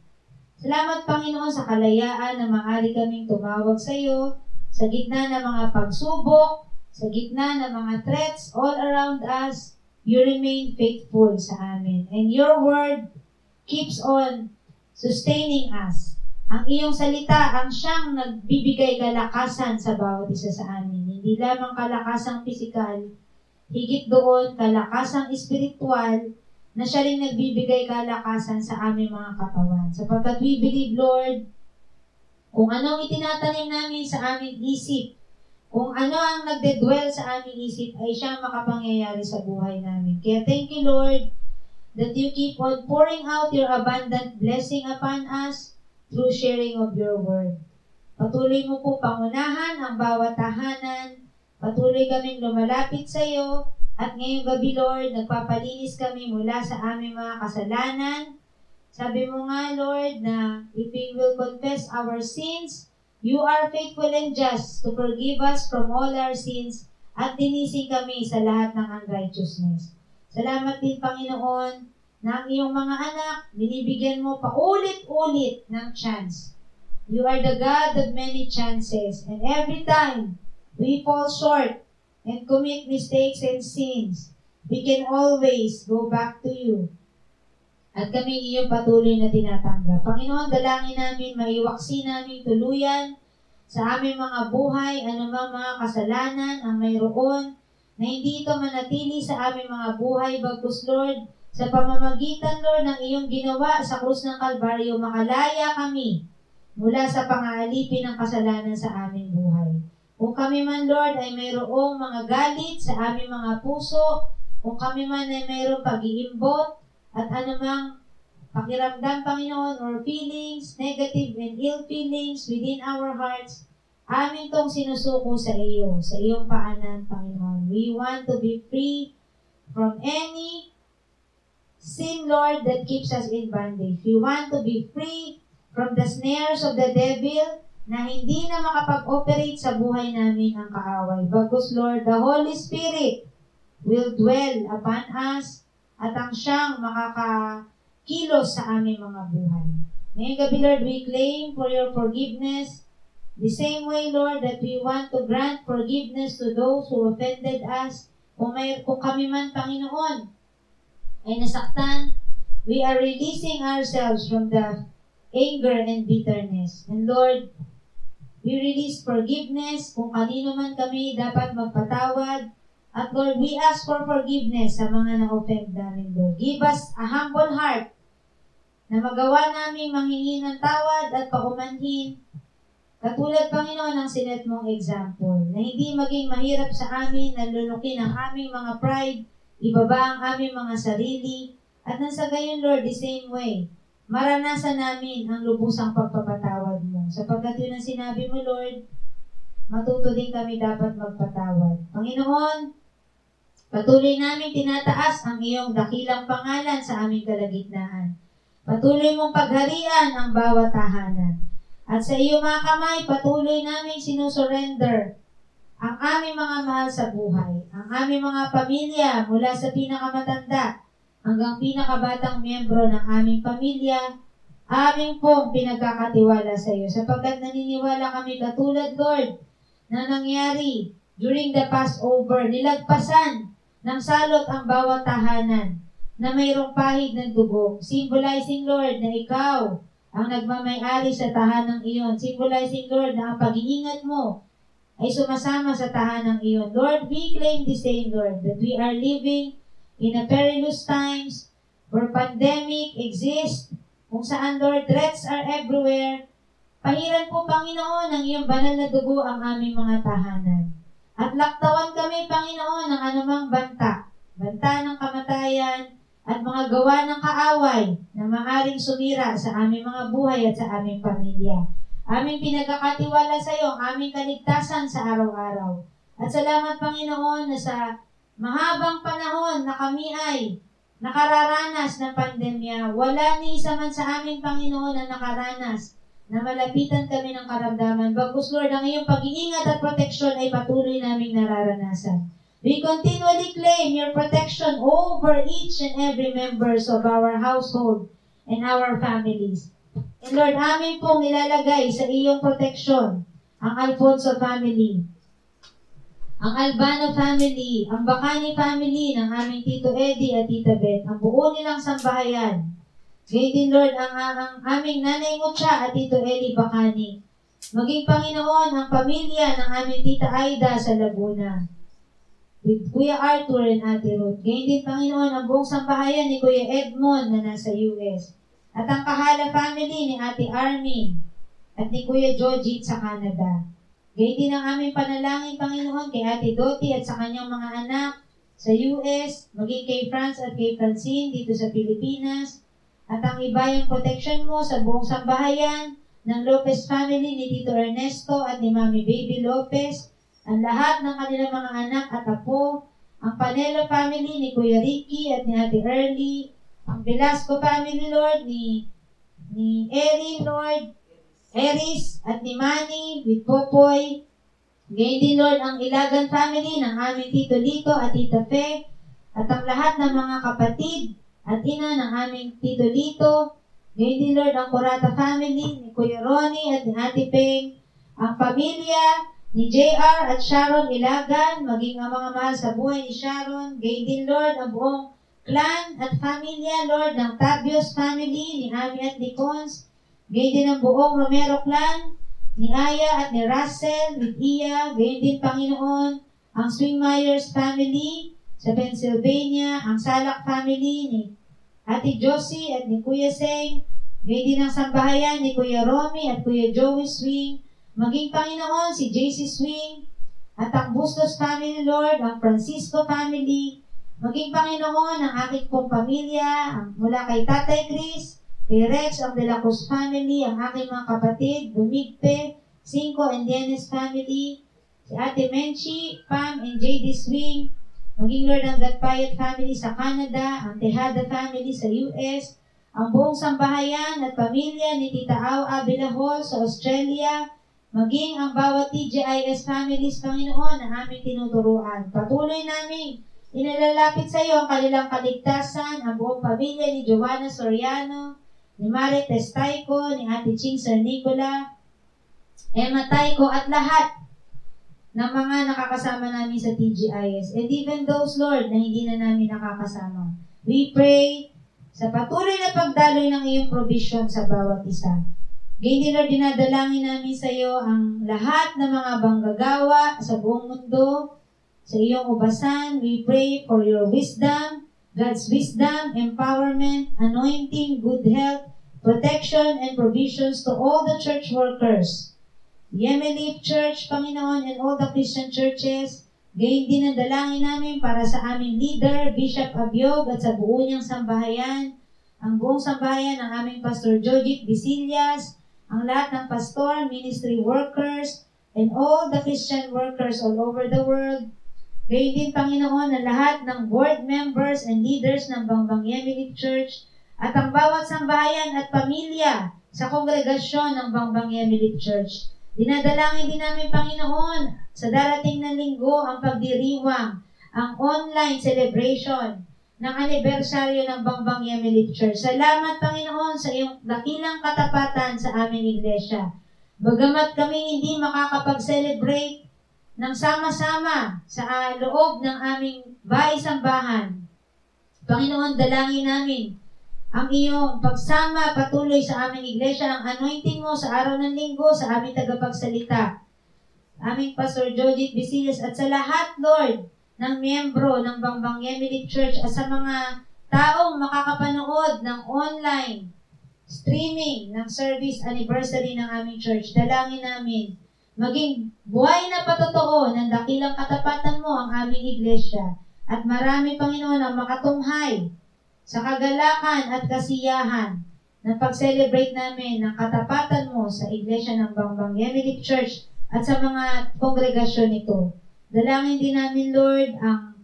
Salamat, Panginoon, sa kalayaan na maaari kaming tumawag sa iyo sa gitna ng mga pagsubok, sa gitna ng mga threats all around us, you remain faithful sa amin. And your word keeps on sustaining us. Ang iyong salita ang siyang nagbibigay kalakasan sa bawat isa sa amin. Hindi lamang kalakasang pisikal, higit doon kalakasang espiritual na siya rin nagbibigay kalakasan sa aming mga katawan. Sapagkat we believe, Lord, kung ano ang itinatanim namin sa aming isip, kung ano ang nagde-dwell sa aming isip, ay siya makapangyayari sa buhay namin. Kaya thank you, Lord, that you keep on pouring out your abundant blessing upon us through sharing of your word. Patuloy mo po pangunahan ang bawat tahanan. Patuloy kaming lumalapit sa iyo at ngayong gabi, Lord, nagpapalinis kami mula sa aming mga kasalanan. Sabi mo nga, Lord, na if we will confess our sins, you are faithful and just to forgive us from all our sins at dinising kami sa lahat ng unrighteousness. Salamat din, Panginoon, na ang iyong mga anak, binibigyan mo paulit-ulit ng chance. You are the God of many chances, and every time we fall short, and commit mistakes and sins, we can always go back to you. At kami iyong patuloy na tinatanggap. Panginoon, dalangin namin, maiwaksi namin tuluyan sa aming mga buhay, anumang mga kasalanan ang mayroon, na hindi ito manatili sa aming mga buhay, bagkus Lord, sa pamamagitan, Lord, ng iyong ginawa sa krus ng Kalbaryo, makalaya kami mula sa pangaalipin ng kasalanan sa aming buhay. Kung kami man, Lord, ay mayroong mga galit sa aming mga puso, kung kami man ay mayroong pag-iimbot, at anumang pakiramdam, Panginoon, or feelings, negative and ill feelings within our hearts, amin tong sinusuko sa iyo, sa iyong paanan, Panginoon. We want to be free from any sin, Lord, that keeps us in bondage. We want to be free from the snares of the devil na hindi na makapag-operate sa buhay namin ang kaaway. Bagus, Lord, the Holy Spirit will dwell upon us at ang siyang makakakilos sa aming mga buhay. Ngayong gabi, Lord, we claim for your forgiveness. The same way, Lord, that we want to grant forgiveness to those who offended us. Kung, may, kung kami man, Panginoon, ay nasaktan, we are releasing ourselves from the anger and bitterness. And Lord, we release forgiveness kung kanino man kami dapat magpatawad. At Lord, we ask for forgiveness sa mga na-offend namin, Lord. Give us a humble heart na magawa namin manghingi ng tawad at paumanhin. Katulad, Panginoon, ng sinet mong example, na hindi maging mahirap sa amin na lulukin ang aming mga pride, ibaba ang aming mga sarili, at nang sa gayon, Lord, the same way, maranasan namin ang lubusang pagpapatawad mo. Sapagkat yun ang sinabi mo, Lord, matuto din kami dapat magpatawad. Panginoon, Patuloy namin tinataas ang iyong dakilang pangalan sa aming kalagitnaan. Patuloy mong pagharian ang bawat tahanan. At sa iyong mga kamay, patuloy namin sinusurrender ang aming mga mahal sa buhay, ang aming mga pamilya mula sa pinakamatanda hanggang pinakabatang miyembro ng aming pamilya, aming pong pinagkakatiwala sa iyo sapagkat naniniwala kami katulad, Lord, na nangyari during the Passover, nilagpasan ng salot ang bawat tahanan na mayroong pahid ng dugo, symbolizing, Lord, na ikaw ang nagmamay-ari sa tahanang iyon. Symbolizing, Lord, na ang pag-iingat mo ay sumasama sa tahanang iyon. Lord, we claim the same, Lord, that we are living in a perilous times where pandemic exists, kung saan, Lord, threats are everywhere. Pahiran po, Panginoon, ang iyong banal na dugo ang aming mga tahanan. At laktawan kami, Panginoon, ng anumang banta, banta ng kamatayan, at mga gawa ng kaaway na maaring sumira sa aming mga buhay at sa aming pamilya. Aming pinagkakatiwala sa iyo aming kaligtasan sa araw-araw. At salamat, Panginoon, na sa mahabang panahon na kami ay nakararanas ng pandemya, wala ni isa man sa amin, Panginoon, na nakaranas na malapitan kami ng karamdaman. Bagkus, Lord, ang iyong pag-iingat at proteksyon ay patuloy naming nararanasan. We continually claim your protection over each and every members of our household and our families. And Lord, amin pong nilalagay sa iyong proteksyon ang Alfonso family, ang Albano family, ang Bacani family ng aming Tito Eddie at Tita Beth, ang buo nilang sambahayan. Gayun din, Lord, ang, ang, aming Nanay Mucha at Tito Eddie Bacani. Maging Panginoon ang pamilya ng aming Tita Aida sa Laguna with Kuya Arthur and Ate Ruth. Gayun din, Panginoon, ang buong sambahayan ni Kuya Edmond na nasa US. At ang Kahala family ni Ate Armin at ni Kuya Jojit sa Canada. Gayun din ang aming panalangin, Panginoon, kay Ate Doti at sa kanyang mga anak sa US, maging kay France at kay Francine dito sa Pilipinas, at ang ibayang protection mo sa buong sambahayan ng Lopez family ni Tito Ernesto at ni Mami Baby Lopez, ang lahat ng kanilang mga anak at apo, ang Panelo family ni Kuya Ricky at ni Ate Early, ang Velasco family, Lord, ni, ni Eri, Lord, Eris at ni Manny with Popoy. Ngayon din, Lord, ang Ilagan family ng aming Tito Lito at Tita Fe, at ang lahat ng mga kapatid at ina ng aming Tito Lito. Ngayon din, Lord, ang Kurata family ni Kuya Ronnie at ni Ate Peng, ang pamilya ni JR at Sharon Ilagan, maging ang mga mahal sa buhay ni Sharon. Gayon din, Lord, ang buong clan at pamilya, Lord, ng Tabios family, ni Ami at ni Cons. Gayon din ang buong Romero clan, ni Aya at ni Russell, with Iya. Gayon din, Panginoon, ang Swingmeyers family sa Pennsylvania, ang Salak family ni Ate Josie at ni Kuya Seng. Gayon din ang sambahayan ni Kuya Romy at Kuya Joey Swing Maging Panginoon si JC Swing at ang Bustos family, Lord, ang Francisco family, maging Panginoon ang aking pong pamilya, ang, mula kay Tatay Chris, kay Rex, ang De La Cruz family, ang aking mga kapatid, Dumigpe, Cinco and Dennis family, si Ate Menchi, Pam and JD Swing, maging Lord ang Gatpayat family sa Canada, ang Tejada family sa US, ang buong sambahayan at pamilya ni Tita Au Abela Hall sa Australia, maging ang bawat TGIS families, Panginoon, na aming tinuturuan. Patuloy namin inalalapit sa iyo ang kanilang kaligtasan, ang buong pamilya ni Joanna Soriano, ni Mare Testayco, ni Ate Ching Sir Nicola, Emma Taiko, at lahat ng mga nakakasama namin sa TGIS. And even those, Lord, na hindi na namin nakakasama. We pray sa patuloy na pagdaloy ng iyong provision sa bawat isa. Ganyan din, Lord, dinadalangin namin sa iyo ang lahat ng mga banggagawa sa buong mundo, sa iyong ubasan. We pray for your wisdom, God's wisdom, empowerment, anointing, good health, protection, and provisions to all the church workers. Yemelip Church, Panginoon, and all the Christian churches. Gayon din ang dalangin namin para sa aming leader, Bishop Abiog, at sa buo niyang sambahayan, ang buong sambahayan ng aming Pastor Jojit Bisillas, ang lahat ng pastor, ministry workers, and all the Christian workers all over the world. Gayon din, Panginoon, na lahat ng board members and leaders ng Bangbang Yemilit Church at ang bawat sambahayan at pamilya sa kongregasyon ng Bangbang Yemilit Church. Dinadalangin din namin, Panginoon, sa darating na linggo ang pagdiriwang, ang online celebration ng anibersaryo ng Bangbang Yemelit Church. Salamat, Panginoon, sa iyong dakilang katapatan sa aming iglesia. Bagamat kami hindi makakapag-celebrate ng sama-sama sa uh, loob ng aming bahay-sambahan, Panginoon, dalangin namin ang iyong pagsama patuloy sa aming iglesia, ang anointing mo sa araw ng linggo sa aming tagapagsalita. Aming Pastor Jodith Bisiles at sa lahat, Lord, ng miyembro ng Bangbang Yemilit Church at sa mga taong makakapanood ng online streaming ng service anniversary ng aming church. Dalangin namin, maging buhay na patotoo ng dakilang katapatan mo ang aming iglesia at marami, Panginoon, ang makatunghay sa kagalakan at kasiyahan ng pag-celebrate namin ng katapatan mo sa iglesia ng Bangbang Yemilit Church at sa mga kongregasyon nito. Dalangin din namin, Lord, ang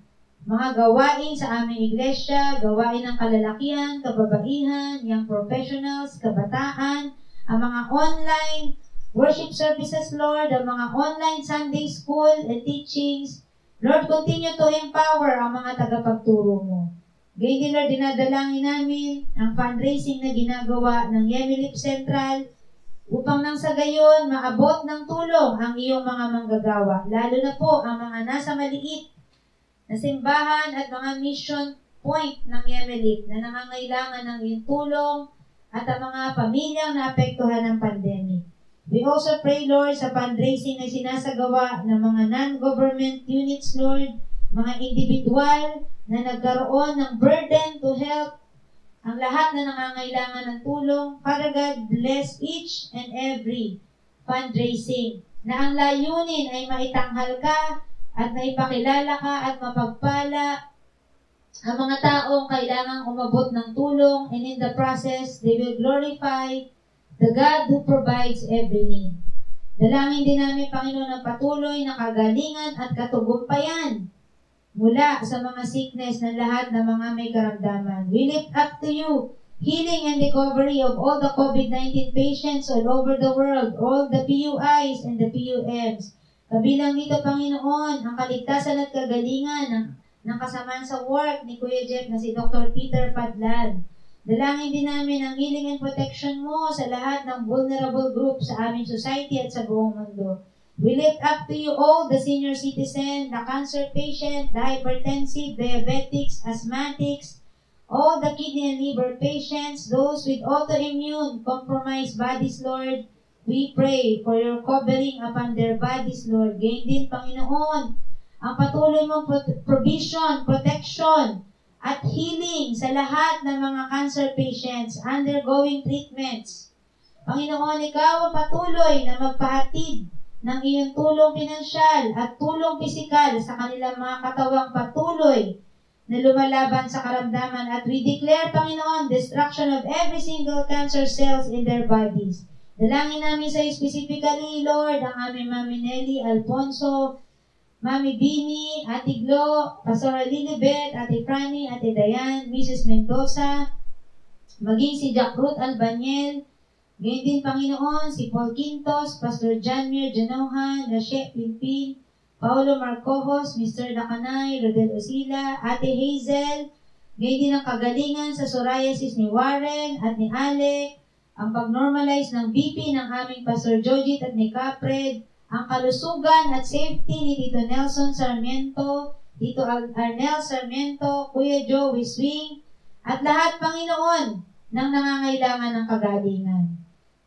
mga gawain sa aming iglesia, gawain ng kalalakihan, kababaihan, young professionals, kabataan, ang mga online worship services, Lord, ang mga online Sunday school and teachings. Lord, continue to empower ang mga tagapagturo mo. Gayun din, Lord, dinadalangin namin ang fundraising na ginagawa ng Yemilip Central upang nang sa gayon maabot ng tulong ang iyong mga manggagawa, lalo na po ang mga nasa maliit na simbahan at mga mission point ng Yemelit na nangangailangan ng iyong tulong at ang mga pamilyang naapektuhan ng pandemic. We also pray, Lord, sa fundraising na sinasagawa ng mga non-government units, Lord, mga individual na nagkaroon ng burden to help ang lahat na nangangailangan ng tulong. Father God, bless each and every fundraising na ang layunin ay maitanghal ka at maipakilala ka at mapagpala ang mga taong kailangang umabot ng tulong and in the process, they will glorify the God who provides every need. Dalangin din namin, Panginoon, ng patuloy na kagalingan at katugumpayan mula sa mga sickness ng lahat ng mga may karamdaman. We lift up to you healing and recovery of all the COVID-19 patients all over the world, all the PUIs and the PUMs. Kabilang nito, Panginoon, ang kaligtasan at kagalingan ng, ng kasamaan sa work ni Kuya Jeff na si Dr. Peter Padlan. Dalangin din namin ang healing and protection mo sa lahat ng vulnerable group sa aming society at sa buong mundo. We lift up to you all the senior citizen, the cancer patient, the hypertensive, diabetics, asthmatics, all the kidney and liver patients, those with autoimmune compromised bodies, Lord. We pray for your covering upon their bodies, Lord. Gain din, Panginoon, ang patuloy mong provision, protection, at healing sa lahat ng mga cancer patients undergoing treatments. Panginoon, ikaw ang patuloy na magpahatid ng iyong tulong pinansyal at tulong pisikal sa kanilang mga katawang patuloy na lumalaban sa karamdaman at we declare, Panginoon, destruction of every single cancer cells in their bodies. Dalangin namin sa specifically, Lord, ang aming Mami Nelly Alfonso, Mami Bini, Ate Glo, Pastor Lilibet, Ate Franny, Ate Dayan, Mrs. Mendoza, maging si Jack Ruth Albaniel, ngayon din Panginoon, si Paul Quintos, Pastor John Mir Janohan, Rashe Pimpin, Paulo Marcojos, Mr. Dakanay, Rodel Osila, Ate Hazel, ngayon din ang kagalingan sa psoriasis ni Warren at ni Alec, ang pag-normalize ng BP ng aming Pastor Jojit at ni Capred, ang kalusugan at safety ni Tito Nelson Sarmiento, Tito Arnel Sarmiento, Kuya Joe Wiswing, at lahat, Panginoon, ng nangangailangan ng kagalingan.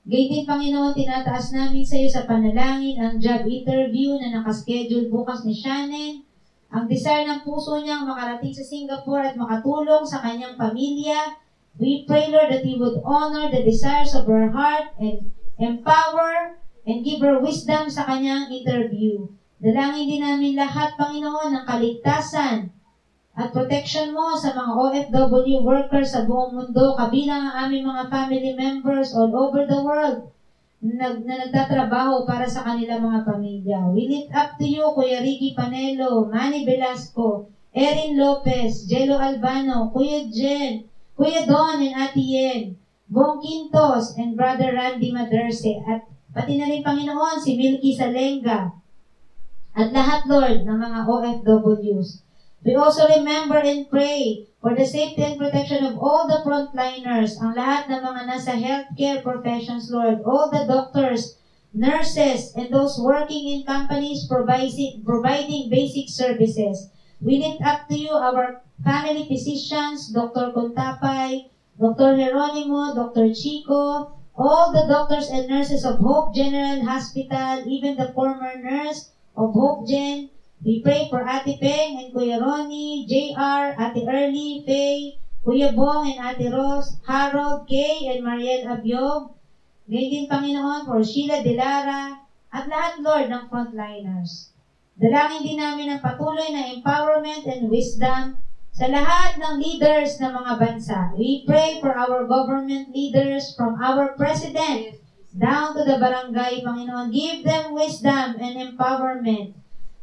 Gayun din, Panginoon, tinataas namin sa iyo sa panalangin ang job interview na nakaschedule bukas ni Shannon, ang desire ng puso niyang makarating sa Singapore at makatulong sa kanyang pamilya. We pray, Lord, that you would honor the desires of her heart and empower and give her wisdom sa kanyang interview. Dalangin din namin lahat, Panginoon, ng kaligtasan at protection mo sa mga OFW workers sa buong mundo, kabilang ang aming mga family members all over the world na, na nagtatrabaho para sa kanilang mga pamilya. We lift up to you, Kuya Ricky Panelo, Manny Velasco, Erin Lopez, Jello Albano, Kuya Jen, Kuya Don and Ate Yen, Bong Quintos, and Brother Randy Maderse, at Pati na rin, Panginoon, si Milky Salenga. At lahat, Lord, ng mga OFWs. We also remember and pray for the safety and protection of all the frontliners, ang lahat ng mga nasa healthcare professions, Lord, all the doctors, nurses, and those working in companies providing, providing basic services. We lift up to you our family physicians, Dr. Contapay, Dr. Jeronimo, Dr. Chico, all the doctors and nurses of Hope General Hospital, even the former nurse of Hope Gen. We pray for Ate Peng and Kuya Ronnie, JR, Ate Early, Faye, Kuya Bong and Ate Rose, Harold, Kay, and Mariel Abiog. Ngayon din, Panginoon, for Sheila Delara, at lahat, Lord, ng frontliners. Dalangin din namin ang patuloy na empowerment and wisdom sa lahat ng leaders ng mga bansa. We pray for our government leaders from our president down to the barangay, Panginoon. Give them wisdom and empowerment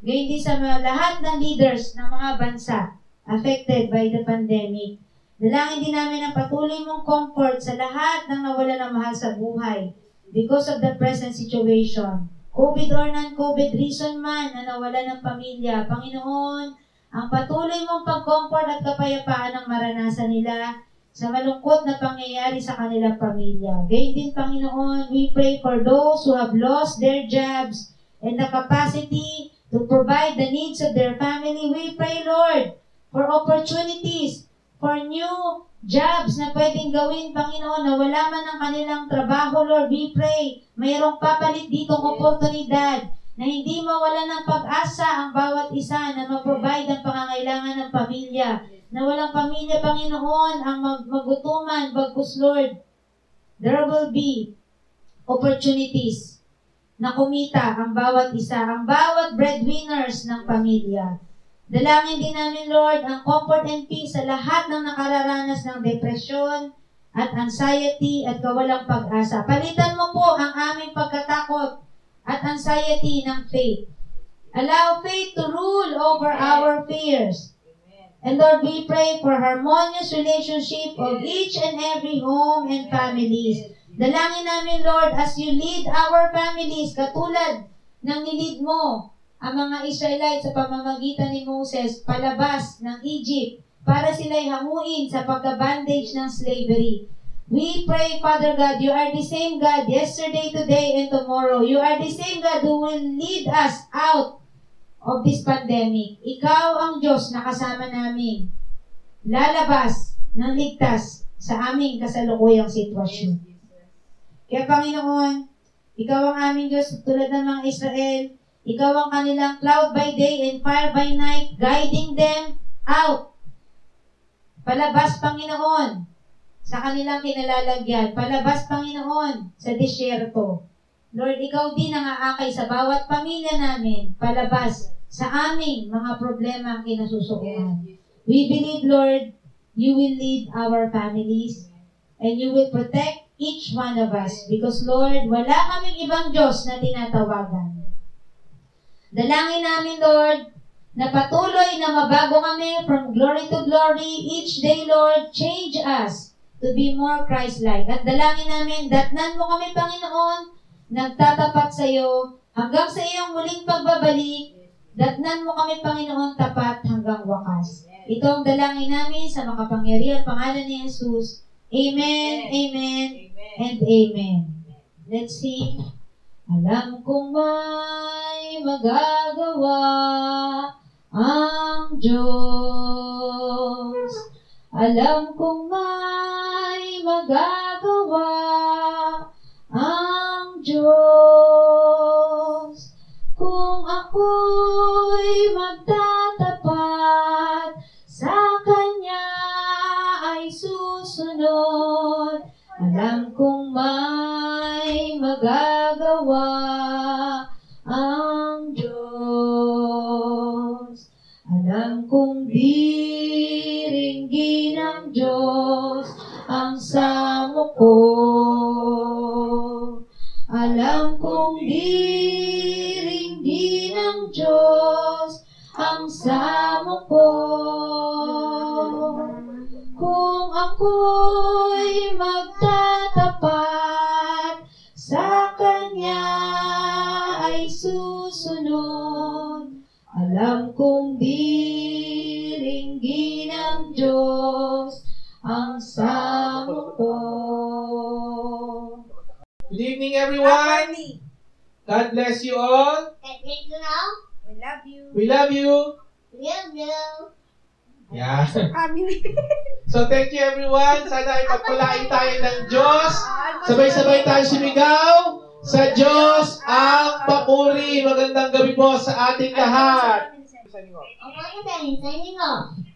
Ngayon din sa lahat ng leaders ng mga bansa affected by the pandemic. Dalangin din namin ang patuloy mong comfort sa lahat ng nawala ng mahal sa buhay because of the present situation. COVID or non-COVID reason man na nawala ng pamilya. Panginoon, ang patuloy mong pag-comfort at kapayapaan ang maranasan nila sa malungkot na pangyayari sa kanilang pamilya. Gayun din, Panginoon, we pray for those who have lost their jobs and the capacity to provide the needs of their family. We pray, Lord, for opportunities, for new jobs na pwedeng gawin, Panginoon, na wala man ang kanilang trabaho, Lord. We pray, mayroong papalit ditong oportunidad na hindi mawala ng pag-asa ang bawat isa na mag-provide ang pangangailangan ng pamilya. Na walang pamilya, Panginoon, ang mag- magutuman, bagkus, Lord. There will be opportunities na kumita ang bawat isa, ang bawat breadwinners ng pamilya. Dalangin din namin, Lord, ang comfort and peace sa lahat ng nakararanas ng depresyon at anxiety at kawalang pag-asa. Palitan mo po ang aming pagkatakot at anxiety ng faith. Allow faith to rule over our fears. And Lord, we pray for harmonious relationship of each and every home and families. Dalangin namin, Lord, as you lead our families, katulad ng nilid mo ang mga Israelites sa pamamagitan ni Moses palabas ng Egypt para sila'y hanguin sa pagka-bandage ng slavery. We pray, Father God, you are the same God yesterday, today, and tomorrow. You are the same God who will lead us out of this pandemic. Ikaw ang Diyos na kasama namin. Lalabas ng ligtas sa aming kasalukuyang sitwasyon. Kaya Panginoon, Ikaw ang aming Diyos tulad ng mga Israel. Ikaw ang kanilang cloud by day and fire by night, guiding them out. Palabas, Panginoon, sa kanilang kinalalagyan. Palabas, Panginoon, sa disyerto. Lord, ikaw din ang aakay sa bawat pamilya namin, palabas sa aming mga problema ang kinasusukuan. We believe, Lord, you will lead our families and you will protect each one of us because, Lord, wala kaming ibang Diyos na tinatawagan. Dalangin namin, Lord, na patuloy na mabago kami from glory to glory each day, Lord. Change us to be more Christ-like. At dalangin namin, datnan mo kami, Panginoon, nagtatapat sa iyo hanggang sa iyong muling pagbabalik. Datnan mo kami, Panginoon, tapat hanggang wakas. Ito ang dalangin namin sa makapangyarihan pangalan ni Jesus. Amen, amen, and amen. Let's sing. Alam kong may magagawa ang Diyos. Alam kong may magagawa ang Diyos. Kung ako'y magtatapat sa Kanya ay susunod, alam kong may magagawa ang Diyos. Alam kong diringgin ng Diyos ang samo ko. Alam kong diringgin ng Diyos ang samo ko. Kung ako'y magtatapat sa Kanya ay susunod. Alam kong diringgin ng Diyos ang samo ko. Good evening, everyone. God bless you all. you know? We love you. We love you. Love you. Yeah. So thank you everyone. Sana ay pagpalain tayo ng Diyos. Sabay-sabay tayo sumigaw. Sa Diyos ang papuri. Magandang gabi po sa ating lahat. Opo, ito, signing off.